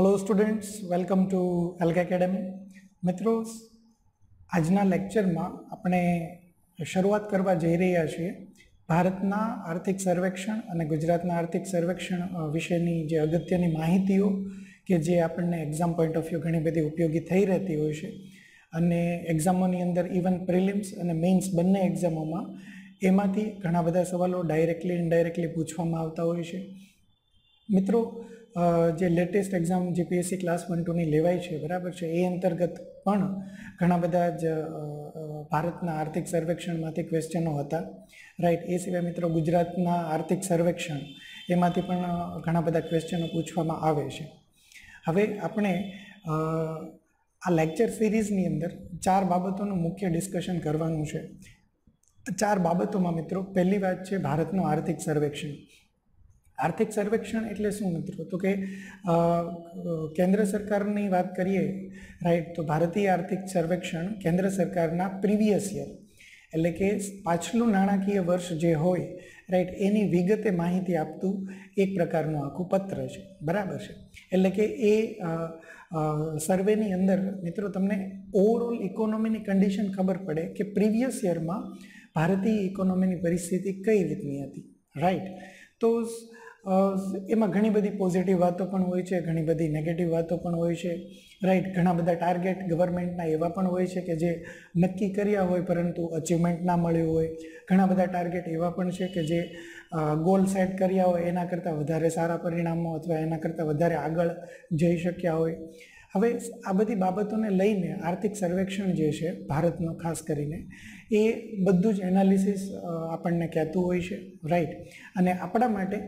Hello students welcome to એલ્ક academy મિત્રો, આજના લેક્ચરમાં આપણે શરૂઆત કરવા જઈ રહ્યા છીએ ભારતના આર્થિક સર્વેક્ષણ અને ગુજરાતના આર્થિક સર્વેક્ષણ વિશેની જે અગત્યની માહિતીઓ કે જે આપણને એક્ઝામ પોઈન્ટ ઓફ વ્યૂ ઘણી બધી ઉપયોગી થઈ રહેતી હોય છે અને એક્ઝામોની અંદર ઇવન પ્રિલિમ્સ અને મેઇન્સ બંને એક્ઝામોમાં એમાંથી ઘણા બધા સવાલો ડાયરેક્ટલી ઇનડાયરેક્ટલી પૂછવામાં આવતા હોય છે. મિત્રો જે latest exam GPSC class one ટુની લેવાય છે, બરાબર છે? એ અંતર્ગત પણ ઘણા બધા જ ભારતના આર્થિક સર્વેક્ષણમાંથી ક્વેશ્ચનો હતા. રાઈટ એ સિવાય મિત્રો ગુજરાતના આર્થિક સર્વેક્ષણ, એમાંથી પણ ઘણા બધા ક્વેશ્ચનો પૂછવામાં આવે છે. હવે આપણે આ લેક્ચર સિરીઝની અંદર ચાર બાબતોનું મુખ્ય ડિસ્કશન કરવાનું છે. ચાર બાબતોમાં મિત્રો, પહેલી વાત છે ભારતનું આર્થિક સર્વેક્ષણ. આર્થિક સર્વેક્ષણ એટલે શું મિત્રો? તો કે કેન્દ્ર સરકારની વાત કરીએ રાઈટ તો ભારતીય આર્થિક સર્વેક્ષણ કેન્દ્ર સરકારના પ્રીવિયસ યર, એટલે કે પાછલું નાણાકીય વર્ષ જે હોય રાઈટ એની વિગતે માહિતી આપતું એક પ્રકારનું આખું પત્ર છે. બરાબર છે? એટલે કે એ સર્વેની અંદર મિત્રો તમને ઓવરઓલ ઇકોનોમીની કન્ડિશન ખબર પડે કે પ્રીવિયસ યરમાં ભારતીય ઇકોનોમીની પરિસ્થિતિ કઈ રીતની હતી રાઈટ તો એમાં ઘણી બધી પોઝિટિવ વાતો પણ હોય છે, ઘણી બધી નેગેટિવ વાતો પણ હોય છે. રાઈટ ઘણા બધા ટાર્ગેટ ગવર્મેન્ટના એવા પણ હોય છે કે જે નક્કી કર્યા હોય પરંતુ અચીવમેન્ટ ના મળ્યું હોય. ઘણા બધા ટાર્ગેટ એવા પણ છે કે જે ગોલ સેટ કર્યા હોય એના કરતાં વધારે સારા પરિણામો અથવા એના કરતાં વધારે આગળ જઈ શક્યા હોય. હવે આ બધી બાબતોને લઈને આર્થિક સર્વેક્ષણ જે છે ભારતનું ખાસ કરીને, એ બધું જ એનાલિસિસ આપણને કહેતું હોય છે. રાઈટ અને આપણા માટે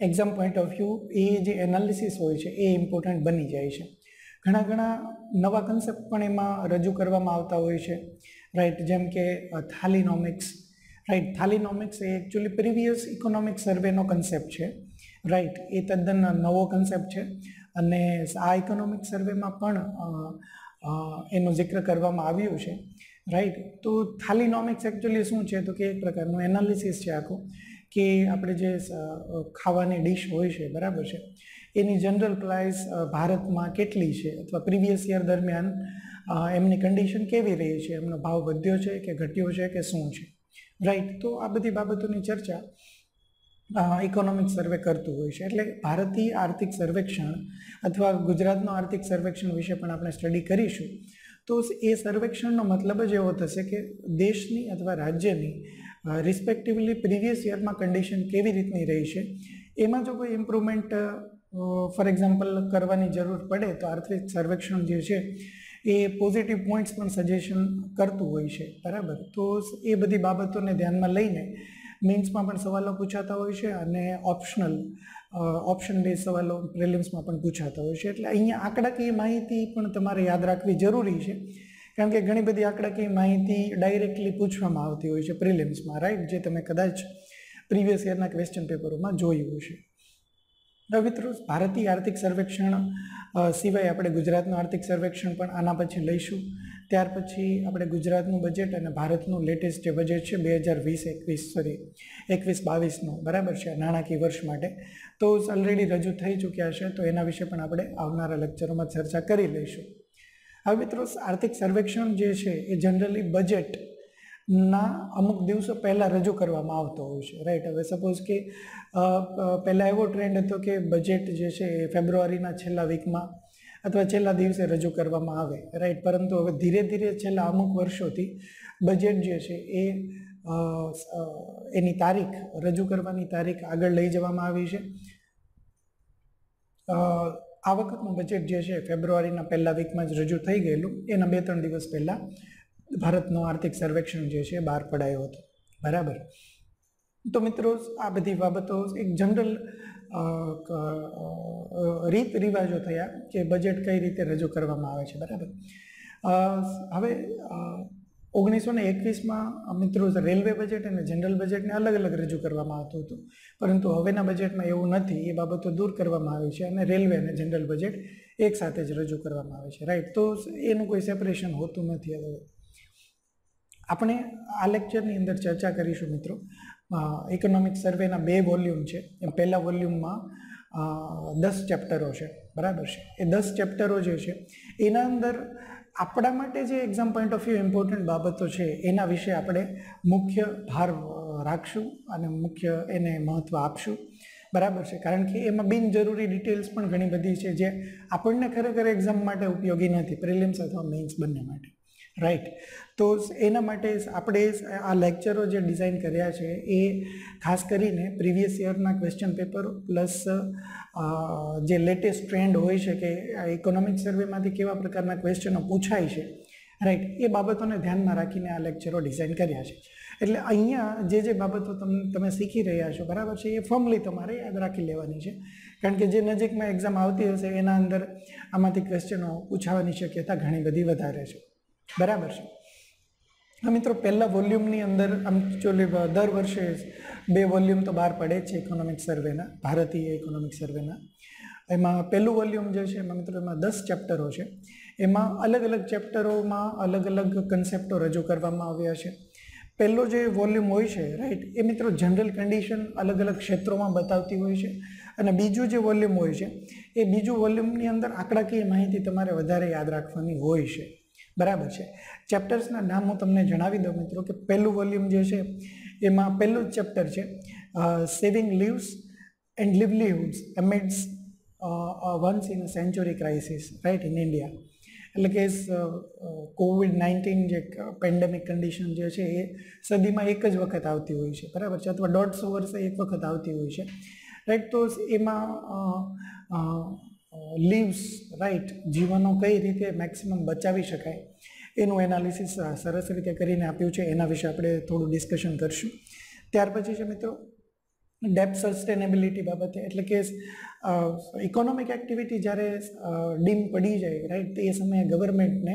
એક્ઝામ પોઈન્ટ ઓફ વ્યૂ એ જે એનાલિસિસ હોય છે, એ ઇમ્પોર્ટન્ટ બની જાય છે. ઘણા ઘણા નવા કન્સેપ્ટ પણ એમાં રજૂ કરવામાં આવતા હોય છે. રાઈટ જેમ કે થાલિનોમિક્સ રાઈટ થાલિનોમિક્સ એ એકચ્યુઅલી પ્રીવિયસ ઇકોનોમિક સર્વેનો કન્સેપ્ટ છે. રાઈટ એ તદ્દન નવો કન્સેપ્ટ છે. અને આ ઇકોનોમિક સર્વેમાં પણ એનો જિક્ર કરવામાં આવ્યું છે. રાઈટ તો થાલિનોમિક્સ એકચ્યુઅલી શું છે? તો કે એક પ્રકારનું એનાલિસિસ છે આખું. કે આપણે જે ખાવાની ડીશ હોય છે, બરાબર છે, એની જનરલ પ્રાઇસ ભારતમાં કેટલી છે? અથવા પ્રીવિયસ યર દરમિયાન એમની કન્ડિશન કેવી રહી છે? એમનો ભાવ વધ્યો છે કે ઘટ્યો છે કે શું છે? રાઈટ તો આ બધી બાબતોની ચર્ચા ઇકોનોમિક સર્વે કરતું હોય છે. એટલે ભારતીય આર્થિક સર્વેક્ષણ અથવા ગુજરાતનો આર્થિક સર્વેક્ષણ વિશે પણ આપણે સ્ટડી કરીશું. તો એ સર્વેક્ષણનો મતલબ જ એવો થશે કે દેશની અથવા રાજ્યની રિસ્પેક્ટિવલી પ્રીવિયસ યરમાં કન્ડિશન કેવી રીતની રહી છે? એમાં જો કોઈ ઇમ્પ્રુવમેન્ટ ફોર એક્ઝામ્પલ કરવાની જરૂર પડે તો આર્થિક સર્વેક્ષણ જે છે, એ પોઝિટિવ પોઈન્ટ્સ પણ સજેશન કરતું હોય છે. બરાબર? તો એ બધી બાબતોને ધ્યાનમાં લઈને મેન્સમાં પણ સવાલો પૂછાતા હોય છે અને ઓપ્શનલ ઓપ્શન બેઝ સવાલો પ્રિલિમ્સમાં પણ પૂછાતા હોય છે. એટલે અહીંયા આંકડાકીય માહિતી પણ તમારે યાદ રાખવી જરૂરી છે. કારણ કે ઘણી બધી આંકડાકીય માહિતી ડાયરેક્ટલી પૂછવામાં આવતી હોય છે પ્રિલિમ્સમાં રાઈટ જે તમે કદાચ પ્રીવિયસ યરના ક્વેશ્ચન પેપરોમાં જોયું હશે. હવે મિત્રો, ભારતીય આર્થિક સર્વેક્ષણ સિવાય આપણે ગુજરાતનું આર્થિક સર્વેક્ષણ પણ આના પછી લઈશું. ત્યાર પછી આપણે ગુજરાતનું બજેટ અને ભારતનું લેટેસ્ટ જે બજેટ છે બે હજાર વીસ, એકવીસ સોરી એકવીસ, બાવીસનું, બરાબર છે? નાણાકીય વર્ષ માટે. તો ઓલરેડી રજૂ થઈ ચૂક્યા છે. તો એના વિશે પણ આપણે આવનારા લેક્ચરોમાં ચર્ચા કરી લઈશું. હવે મિત્રો, આર્થિક સર્વેક્ષણ જે છે એ જનરલી બજેટ ના અમુક દિવસો પહેલાં રજૂ કરવામાં આવતો હોય છે. રાઈટ હવે સપોઝ કે પહેલાં એવો ટ્રેન્ડ હતો કે બજેટ જે છે એ ફેબ્રુઆરીના છેલ્લા વીકમાં અથવા છેલ્લા દિવસે રજૂ કરવામાં આવે. રાઈટ પરંતુ હવે ધીરે ધીરે છેલ્લા અમુક વર્ષોથી બજેટ જે છે એ એની તારીખ, રજૂ કરવાની તારીખ આગળ લઈ જવામાં આવી છે. આ વખતનું બજેટ જે છે ફેબ્રુઆરીના પહેલા વીકમાં જ રજૂ થઈ ગયેલું. એના બે ત્રણ દિવસ પહેલાં ભારતનું આર્થિક સર્વેક્ષણ જે છે બહાર પડાયો હતો. બરાબર? તો મિત્રો, આ બધી બાબતો એક જનરલ રીત રિવાજો થયા કે બજેટ કઈ રીતે રજૂ કરવામાં આવે છે. બરાબર? હવે ઓગણીસો ને એકવીસમાં મિત્રો, રેલવે બજેટ અને જનરલ બજેટને અલગ અલગ રજૂ કરવામાં આવતું હતું. પરંતુ હવેના બજેટમાં એવું નથી, એ બાબતો દૂર કરવામાં આવી છે અને રેલવે અને જનરલ બજેટ એક સાથે જ રજૂ કરવામાં આવે છે. રાઈટ તો એનું કોઈ સેપરેશન હોતું નથી હવે. આપણે આ લેક્ચરની અંદર ચર્ચા કરીશું, મિત્રો. ઇકોનોમિક સર્વેના બે વોલ્યુમ છે. એમ પહેલા વોલ્યુમમાં દસ ચેપ્ટરો છે. બરાબર છે? એ દસ ચેપ્ટરો જે છે, એના અંદર આપણા માટે જે exam point of view important બાબતો છે, એના વિશે આપણે મુખ્ય ભાર રાખશું અને મુખ્ય એને મહત્ત્વ આપશું. બરાબર છે? કારણ કે એમાં બિનજરૂરી ડિટેલ્સ પણ ઘણી બધી છે જે આપણને ખરેખર એક્ઝામ માટે ઉપયોગી નથી પ્રિલિમ્સ અથવા મેઇન્સ બંને માટે. રાઈટ તો એના માટે આપણે આ લેક્ચરો જે ડિઝાઇન કર્યા છે એ ખાસ કરીને પ્રીવિયસ યરના ક્વેશ્ચન પેપર પ્લસ જે લેટેસ્ટ ટ્રેન્ડ હોય છે કે ઇકોનોમિક સર્વેમાંથી કેવા પ્રકારના ક્વેશ્ચનો પૂછાય છે, રાઈટ, એ બાબતોને ધ્યાનમાં રાખીને આ લેક્ચરો ડિઝાઇન કર્યા છે. એટલે અહીંયા જે જે બાબતો તમે તમે શીખી રહ્યા છો, બરાબર છે, એ ફોર્મલી તમારે યાદ રાખી લેવાની છે. કારણ કે જે નજીકમાં એક્ઝામ આવતી હશે, એના અંદર આમાંથી ક્વેશ્ચનો પૂછાવાની શક્યતા ઘણી બધી વધારે છે. બરાબર છે? મિત્રો, પહેલાં વોલ્યુમની અંદર આમ ચોલી દર વર્ષે બે વોલ્યુમ તો બહાર પડે જ છે ઇકોનોમિક સર્વેના ભારતીય ઇકોનોમિક સર્વેના એમાં પહેલું વોલ્યુમ જે છે એમાં મિત્રો એમાં દસ ચેપ્ટરો છે. એમાં અલગ અલગ ચેપ્ટરોમાં અલગ અલગ કન્સેપ્ટો રજૂ કરવામાં આવ્યા છે. પહેલો જે વોલ્યુમ હોય છે રાઈટ એ મિત્રો જનરલ કન્ડિશન અલગ અલગ ક્ષેત્રોમાં બતાવતી હોય છે. અને બીજું જે વોલ્યુમ હોય છે, એ બીજું વોલ્યુમની અંદર આંકડાકીય માહિતી તમારે વધારે યાદ રાખવાની હોય છે. બરાબર છે. ચેપ્ટર્સના નામ હું તમને જણાવી દઉં મિત્રો કે પહેલું વોલ્યુમ જે છે, એમાં પહેલું જ ચેપ્ટર છે saving lives and livelihoods amidst once in century crisis right in India એટલે કે કોવિડ નાઇન્ટીન જે પેન્ડેમિક કન્ડિશન જે છે, એ સદીમાં એક જ વખત આવતી હોય છે, બરાબર છે? અથવા દોઢસો વર્ષે એક વખત આવતી હોય છે. રાઈટ તો એમાં લીવ્સ રાઈટ જીવનો કઈ રીતે મેક્સિમમ બચાવી શકાય, એનું એનાલિસિસ સરસ રીતે કરીને આપ્યું છે. એના વિશે આપણે થોડું ડિસ્કશન કરશું. ત્યાર પછી છે મિત્રો ડેપ સસ્ટેનેબિલિટી બાબતે, એટલે કે ઇકોનોમિક એક્ટિવિટી જ્યારે ડીમ પડી જાય રાઈટ તે સમયે ગવર્મેન્ટને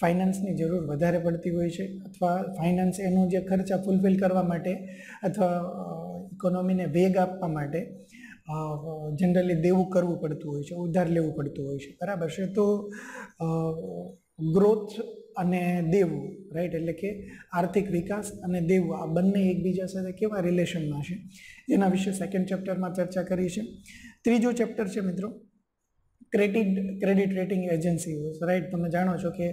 ફાઇનાન્સની જરૂર વધારે પડતી હોય છે. અથવા ફાઇનાન્સ એનો જે ખર્ચા ફૂલફિલ કરવા માટે અથવા ઇકોનોમીને વેગ આપવા માટે જનરલી દેવું કરવું પડતું હોય છે, ઉધાર લેવું પડતું હોય છે. બરાબર છે? તો ગ્રોથ અને દેવું રાઈટ એટલે કે આર્થિક વિકાસ અને દેવું, આ બંને એકબીજા સાથે કેવા રિલેશનમાં છે? એના વિશે સેકન્ડ ચેપ્ટરમાં ચર્ચા કરી છે ત્રીજો ચેપ્ટર છે મિત્રો ક્રેડિટ ક્રેડિટ રેટિંગ એજન્સીઓ રાઈટ તમે જાણો છો કે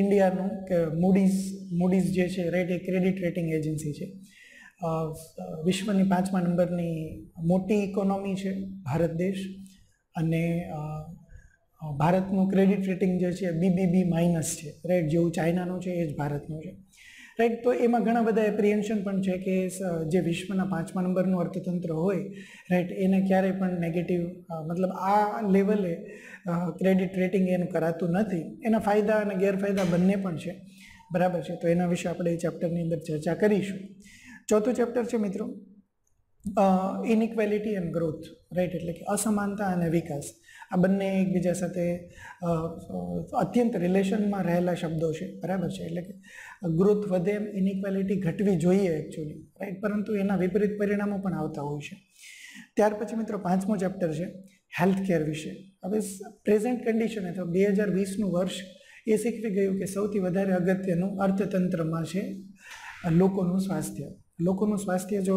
ઇન્ડિયાનું કે મૂડીઝ મૂડીઝ જે છે રાઈટ એ ક્રેડિટ રેટિંગ એજન્સી છે. વિશ્વની પાંચમા નંબરની મોટી ઇકોનોમી છે ભારત દેશ અને ભારતનું ક્રેડિટ રેટિંગ જે છે બીબીબી માઇનસ છે. રાઈટ જેવું ચાઇનાનું છે એ જ ભારતનું છે. રાઈટ તો એમાં ઘણા બધા એપ્રિએન્શન પણ છે કે જે વિશ્વના પાંચમા નંબરનું અર્થતંત્ર હોય રાઈટ એને ક્યારેય પણ નેગેટિવ મતલબ આ લેવલે ક્રેડિટ રેટિંગ એનું કરાતું નથી. એના ફાયદા અને ગેરફાયદા બંને પણ છે. બરાબર છે? તો એના વિશે આપણે એ ચેપ્ટરની અંદર ચર્ચા કરીશું. ચોથું ચેપ્ટર છે મિત્રો. ઇનઇક્વેલિટી એન્ડ ગ્રોથ રાઈટ એટલે કે અસમાનતા અને વિકાસ. આ બંને એકબીજા સાથે અત્યંત રિલેશનમાં રહેલા શબ્દો છે. બરાબર છે? એટલે કે ગ્રોથ વધે એમ ઇનઇક્વેલિટી ઘટવી જોઈએ એકચ્યુઅલી રાઈટ પરંતુ એના વિપરીત પરિણામો પણ આવતા હોય છે. ત્યાર પછી મિત્રો પાંચમો ચેપ્ટર છે હેલ્થ કેર વિશે. હવે પ્રેઝન્ટ કન્ડિશન અથવા બે હજાર વીસનું વર્ષ એ શીખવી ગયું કે સૌથી વધારે અગત્યનું અર્થતંત્રમાં છે, લોકોનું સ્વાસ્થ્ય. લોકોનું સ્વાસ્થ્ય જો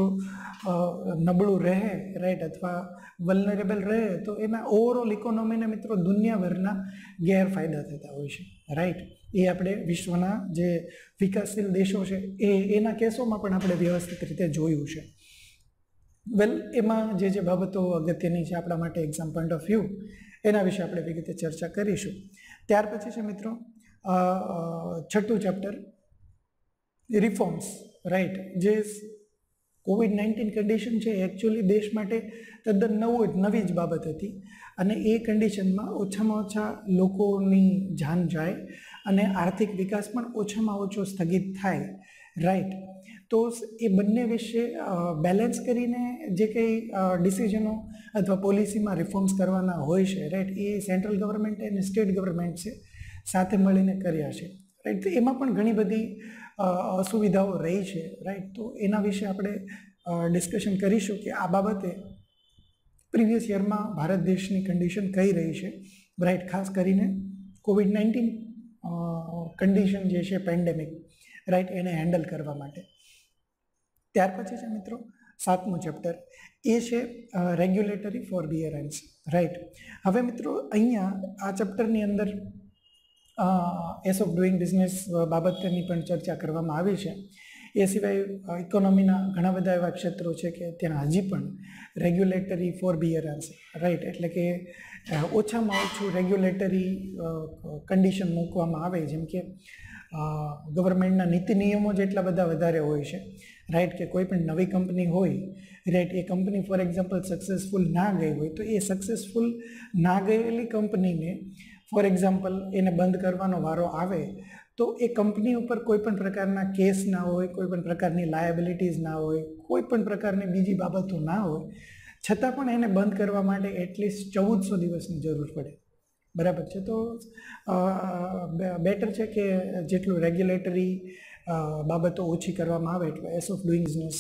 નબળું રહે રાઈટ અથવા વલનરેબલ રહે, તો એના ઓવરઓલ ઇકોનોમીને મિત્રો દુનિયાભરના ગેરફાયદા થતા હોય છે. રાઈટ એ આપણે વિશ્વના જે વિકાસશીલ દેશો છે, એ એના કેસોમાં પણ આપણે વ્યવસ્થિત રીતે જોયું છે. વેલ એમાં જે જે બાબતો અગત્યની છે, આપણા માટે એક્ઝામ પોઈન્ટ ઓફ વ્યૂ એના વિશે આપણે વિગતે ચર્ચા કરીશું. ત્યાર પછી છે મિત્રો છઠ્ઠું ચેપ્ટર રિફોર્મ્સ રાઈટ જે કોવિડ નાઇન્ટીન કન્ડિશન છે એકચ્યુઅલી દેશ માટે તદ્દન નવું નવી જ બાબત હતી. અને એ કન્ડિશનમાં ઓછામાં ઓછા લોકોની જાન જાય અને આર્થિક વિકાસ પણ ઓછામાં ઓછો સ્થગિત થાય. રાઈટ તો એ બંને વિશે બેલેન્સ કરીને જે કંઈ ડિસિઝનો અથવા પોલિસીમાં રિફોર્મ્સ કરવાના હોય છે રાઈટ એ સેન્ટ્રલ ગવર્મેન્ટ અને સ્ટેટ ગવર્મેન્ટ છે, સાથે મળીને કર્યા છે. રાઈટ એમાં પણ ઘણી બધી અસુવિધાઓ રહી છે રાઈટ તો એના વિશે આપણે ડિસ્કશન કરીશું કે આ બાબતે પ્રીવિયસ યરમાં ભારત દેશની કન્ડિશન કઈ રહી છે રાઈટ ખાસ કરીને કોવિડ નાઇન્ટીન કન્ડિશન જે છે પેન્ડેમિક રાઈટ એને હેન્ડલ કરવા માટે. ત્યાર પછી છે મિત્રો, સાતમું ચેપ્ટર એ છે રેગ્યુલેટરી ફોર બિયરન્સ રાઈટ હવે મિત્રો, અહીંયા આ ચેપ્ટરની અંદર એસ ઓફ ડુઈંગ બિઝનેસ બાબતની પણ ચર્ચા કરવામાં આવી છે. એ સિવાય ઇકોનોમીના ઘણા બધા એવા ક્ષેત્રો છે કે ત્યાં હજી પણ રેગ્યુલેટરી ફોર બિયરન્સ, રાઈટ, એટલે કે ઓછામાં ઓછું રેગ્યુલેટરી કન્ડિશન મૂકવામાં આવે, જેમ કે ગવર્મેન્ટના નીતિ નિયમો જેટલા બધા વધારે હોય છે, રાઈટ, કે કોઈ પણ નવી કંપની હોય, રાઈટ, એ કંપની, ફોર એક્ઝામ્પલ, સક્સેસફુલ ના ગઈ હોય, તો એ સક્સેસફુલ ના ગયેલી કંપનીને ફોર એક્ઝામ્પલ એને બંધ કરવાનો વારો આવે, તો એ કંપની ઉપર કોઈ પણ પ્રકારના કેસ ના હોય, કોઈ પણ પ્રકારની લાયબિલિટીઝ ના હોય, કોઈ પણ પ્રકારની બીજી બાબતો ના હોય, છતાં પણ એને બંધ કરવા માટે એટલીસ્ટ ચૌદસો દિવસની જરૂર પડે. બરાબર છે? તો બેટર છે કે જેટલું રેગ્યુલેટરી બાબતો ઓછી કરવામાં આવે, એટલું ease of doing business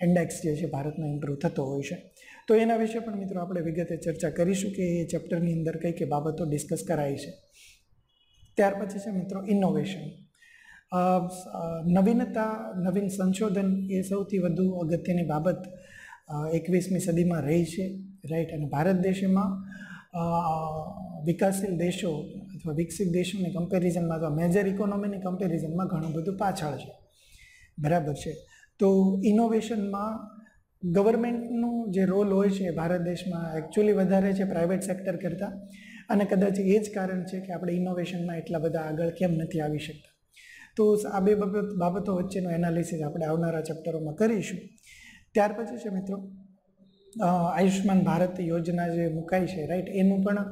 index જે છે ભારતનો ઇમ્પ્રૂવ થતો હોય છે. તો એના વિશે પણ મિત્રો આપણે વિગતે ચર્ચા કરીશું કે એ ચેપ્ટરની અંદર કઈ કઈ બાબતો ડિસ્કસ કરાઈ છે. ત્યાર પછી છે મિત્રો ઇનોવેશન નવીનતા, નવીન સંશોધન એ સૌથી વધુ અગત્યની બાબત એકવીસમી સદીમાં રહી છે. રાઈટ અને ભારત દેશમાં વિકાસશીલ દેશો અથવા વિકસિત દેશોની કમ્પેરિઝનમાં અથવા મેજર ઇકોનોમીની કમ્પેરિઝનમાં ઘણું બધું પાછળ છે. બરાબર છે. તો ઇનોવેશનમાં ગવર્મેન્ટનું જે રોલ હોય છે ભારત દેશમાં એકચ્યુઅલી વધારે છે પ્રાઇવેટ સેક્ટર કરતાં. અને કદાચ એ જ કારણ છે કે આપણે ઇનોવેશનમાં એટલા બધા આગળ કેમ નથી આવી શકતા. તો આ બે બાબત, બાબતો વચ્ચેનું એનાલિસિસ આપણે આવનારા ચેપ્ટરોમાં કરીશું. ત્યાર પછી છે મિત્રો આયુષ્માન ભારત યોજના જે મુકાઈ છે રાઈટ એનું પણ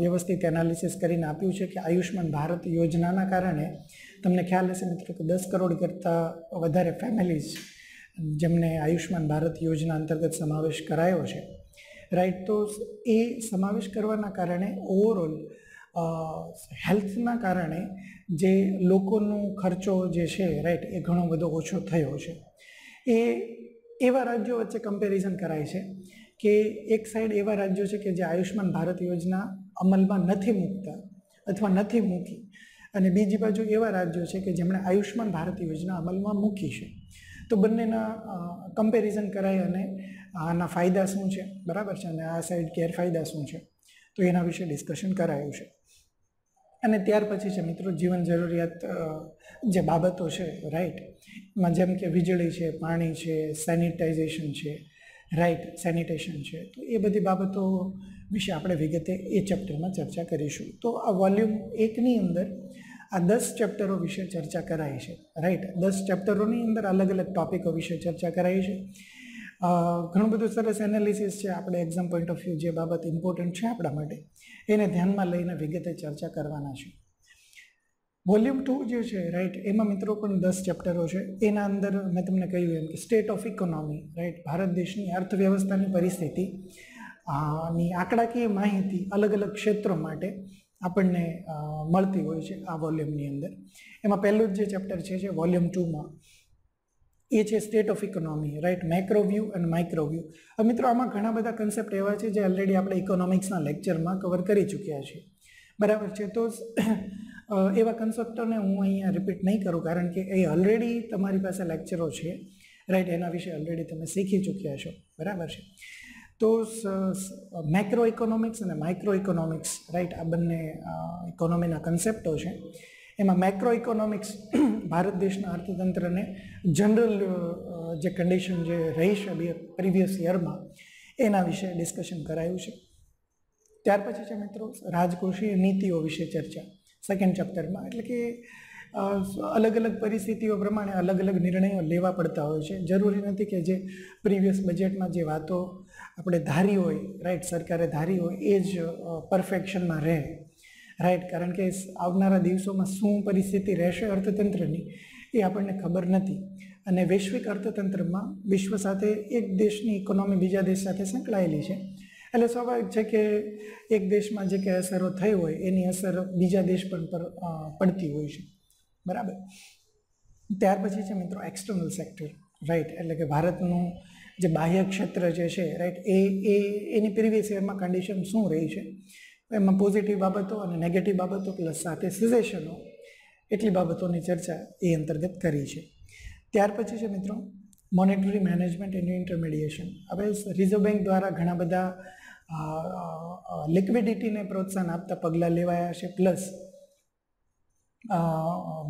વ્યવસ્થિત એનાલિસિસ કરીને આપ્યું છે કે આયુષ્માન ભારત યોજનાના કારણે તમને ખ્યાલ હશે મિત્રો કે દસ કરોડ કરતાં વધારે ફેમિલીઝ જેમને આયુષ્માન ભારત યોજના અંતર્ગત સમાવેશ કરાયો છે. રાઈટ તો એ સમાવેશ કરવાના કારણે ઓવરઓલ હેલ્થના કારણે જે લોકોનો ખર્ચો જે છે રાઈટ એ ઘણો બધો ઓછો થયો છે. એ, એવા રાજ્યો વચ્ચે કમ્પેરિઝન કરાય છે કે એક સાઈડ એવા રાજ્યો છે કે જે આયુષ્માન ભારત યોજના અમલમાં નથી મૂકતા અથવા નથી મૂકી અને બીજી બાજુ એવા રાજ્યો છે કે જેમણે આયુષ્માન ભારત યોજના અમલમાં મૂકી છે. તો બંનેના કમ્પેરિઝન કરાય અને આના ફાયદા શું છે? બરાબર છે? અને આ સાઈડ ગેરફાયદા શું છે? તો એના વિશે ડિસ્કશન કરાયું છે. અને ત્યાર પછી છે મિત્રો, જીવન જરૂરિયાત જે બાબતો છે રાઈટ એમાં જેમ કે વીજળી છે, પાણી છે સેનિટાઇઝેશન છે રાઈટ સેનિટેશન છે. તો એ બધી બાબતો વિશે આપણે વિગતે એ ચેપ્ટરમાં ચર્ચા કરીશું. તો આ વોલ્યુમ એકની અંદર આ દસ ચેપ્ટરો વિશે ચર્ચા કરાઈ છે. રાઈટ દસ ચેપ્ટરોની અંદર અલગ અલગ ટોપિકો વિશે ચર્ચા કરાઈ છે. ઘણું બધું સરસ એનાલિસિસ છે. આપણે એક્ઝામ પોઈન્ટ ઓફ વ્યૂ જે બાબત ઇમ્પોર્ટન્ટ છે આપણા માટે, એને ધ્યાનમાં લઈને વિગતે ચર્ચા કરવાના છે. વોલ્યુમ ટુ જે છે રાઈટ એમાં મિત્રો પણ દસ ચેપ્ટરો છે. એના અંદર મેં તમને કહ્યું એમ કે state of economy right Bharat દેશની અર્થવ્યવસ્થાની પરિસ્થિતિ ની આંકડાકીય માહિતી અલગ અલગ ક્ષેત્રો માટે આપણને મળતી હોય છે આ વોલ્યુમની અંદર. એમાં પહેલું જ જે ચેપ્ટર છે, જે વોલ્યુમ ટુમાં, એ છે state of economy, right? Micro view અને માઇક્રો વ્યૂ મિત્રો, આમાં ઘણા બધા કન્સેપ્ટ એવા છે જે ઓલરેડી આપણે ઇકોનોમિક્સના લેક્ચરમાં કવર કરી ચૂક્યા છીએ. બરાબર છે? તો એવા કન્સેપ્ટોને હું અહીંયા રિપીટ નહીં કરું, કારણ કે એ ઓલરેડી તમારી પાસે લેક્ચરો છે, રાઈટ? એના વિશે ઓલરેડી તમે શીખી ચૂક્યા છો. બરાબર છે? તો મેક્રો ઇકોનોમિક્સ અને માઇક્રો ઇકોનોમિક્સ રાઈટ આ બંને ઇકોનોમીના કન્સેપ્ટો છે. એમાં મેક્રો ઇકોનોમિક્સ ભારત દેશના અર્થતંત્રને જનરલ જે કન્ડિશન જે રહી છે પ્રીવિયસ યરમાં એના વિશે ડિસ્કશન કરાયું છે. ત્યાર પછી છે મિત્રો રાજકોષીય નીતિઓ વિશે ચર્ચા સેકન્ડ ચેપ્ટરમાં એટલે કે અલગ અલગ પરિસ્થિતિઓ પ્રમાણે અલગ અલગ નિર્ણયો લેવા પડતા હોય છે. જરૂરી નથી કે જે પ્રીવિયસ બજેટમાં જે વાતો આપણે ધારી હોય રાઈટ સરકારે ધારી હોય, એ જ પરફેક્શનમાં રહે. રાઈટ કારણ કે આવનારા દિવસોમાં શું પરિસ્થિતિ રહેશે અર્થતંત્રની એ આપણને ખબર નથી. અને વૈશ્વિક અર્થતંત્રમાં વિશ્વ સાથે એક દેશની ઇકોનોમી બીજા દેશ સાથે સંકળાયેલી છે. એટલે સ્વાભાવિક છે કે એક દેશમાં જે કંઈ અસરો થઈ હોય, એની અસર બીજા દેશ પણ પર પડતી હોય છે. બરાબર? ત્યાર પછી છે મિત્રો એક્સટર્નલ સેક્ટર રાઈટ એટલે કે ભારતનું જે બાહ્ય ક્ષેત્ર જે છે રાઈટ એ એ, એની પ્રીવિયસ યરમાં કન્ડિશન શું રહી છે? એમાં પોઝિટિવ બાબતો અને નેગેટિવ બાબતો પ્લસ સાથે સિઝેશનો એટલી બાબતોની ચર્ચા એ અંતર્ગત કરી છે. ત્યાર પછી છે મિત્રો મોનેટરી મેનેજમેન્ટ એન્ડ ઇન્ટરમીડિએશન હવે રિઝર્વ બેંક દ્વારા ઘણા બધા લિક્વિડિટીને પ્રોત્સાહન આપતા પગલાં લેવાયા છે પ્લસ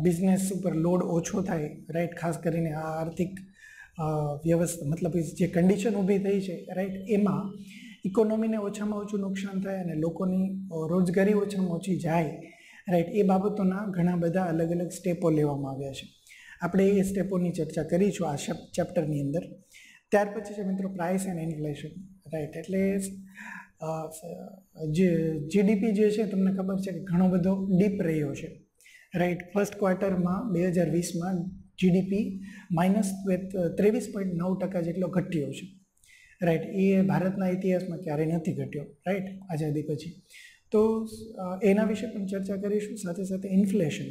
બિઝનેસ ઉપર લોડ ઓછો થાય રાઈટ ખાસ કરીને આ આર્થિક વ્યવસ્થા, મતલબ જે કન્ડિશન ઊભી થઈ છે રાઈટ એમાં ઇકોનોમીને ઓછામાં ઓછું નુકસાન થાય અને લોકોની રોજગારી ઓછામાં ઓછી જાય રાઈટ એ બાબતોના ઘણા બધા અલગ અલગ સ્ટેપો લેવામાં આવ્યા છે. આપણે એ સ્ટેપોની ચર્ચા કરીશું આ ચેપ્ટરની અંદર. ત્યાર પછી છે મિત્રો પ્રાઇસ એન્ડ ઇન્ફ્લેશન રાઈટ એટલે જે જીડીપી જે છે, તમને ખબર છે કે ઘણો બધો ડીપ રહ્યો છે રાઈટ ફર્સ્ટ ક્વાર્ટરમાં બે હજાર વીસમાં જીડીપી માઇનસ ત્રેવીસ પોઈન્ટ નવ ટકા જેટલો ઘટ્યો છે. રાઈટ એ ભારતના ઇતિહાસમાં ક્યારેય નથી ઘટ્યો. રાઈટ આઝાદી પછી. તો એના વિશે પણ ચર્ચા કરીશું. સાથે સાથે inflation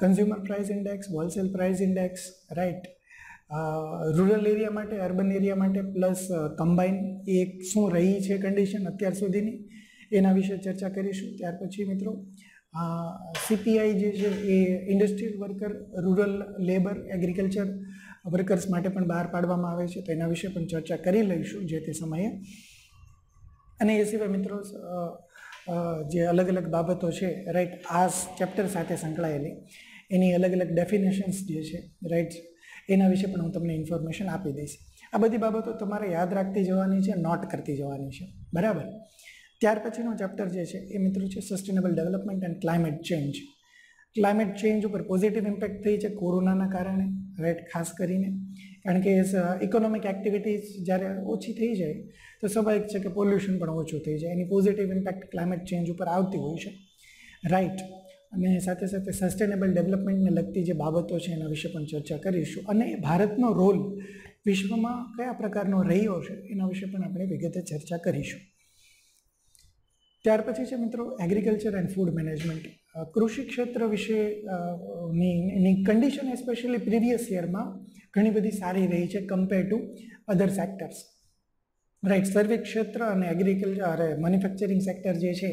consumer price index wholesale price index right rural area માટે અર્બન એરિયા માટે પ્લસ કમ્બાઈન એ શું રહી છે કન્ડિશન અત્યાર સુધીની, એના વિશે ચર્ચા કરીશું. ત્યાર પછી મિત્રો સીપીઆઈ જે છે એ industrial worker rural labour agriculture workers માટે પણ બહાર પાડવામાં આવે છે. તો એના વિશે પણ ચર્ચા કરી લઈશું જે તે સમયે. અને એ સિવાય મિત્રો જે અલગ અલગ બાબતો છે રાઈટ આ ચેપ્ટર સાથે સંકળાયેલી. એની અલગ અલગ ડેફિનેશન્સ જે છે રાઈટ એના વિશે પણ હું તમને ઇન્ફોર્મેશન આપી દઈશ. આ બધી બાબતો તમારે યાદ રાખતી જવાની છે નોટ કરતી જવાની છે. બરાબર? ત્યાર પછીનો ચેપ્ટર જે છે એ મિત્રો છે sustainable development and climate change climate change ઉપર પોઝિટિવ ઇમ્પેક્ટ થઈ છે કોરોનાના કારણે રાઈટ ખાસ કરીને. કારણ કે ઇકોનોમિક એક્ટિવિટીઝ જ્યારે ઓછી થઈ જાય, તો સ્વાભાવિક છે કે પોલ્યુશન પણ ઓછું થઈ જાય. એની પોઝિટિવ ઇમ્પેક્ટ ક્લાઇમેટ ચેન્જ ઉપર આવતી હોય છે. રાઈટ અને સાથે સાથે સસ્ટેનેબલ ડેવલપમેન્ટને લગતી જે બાબતો છે એના વિશે પણ ચર્ચા કરીશું. અને ભારતનો રોલ વિશ્વમાં કયા પ્રકારનો રહ્યો છે એના વિશે પણ આપણે વિગતે ચર્ચા કરીશું. ત્યાર પછી છે મિત્રો એગ્રીકલ્ચર એન્ડ ફૂડ મેનેજમેન્ટ કૃષિ ક્ષેત્ર વિશે ની કન્ડિશન એસ્પેશિયલી પ્રીવિયસ યરમાં ઘણી બધી સારી રહી છે compare to other sectors right survey ક્ષેત્ર અને એગ્રીકલ્ચર મેન્યુફેક્ચરિંગ સેક્ટર જે છે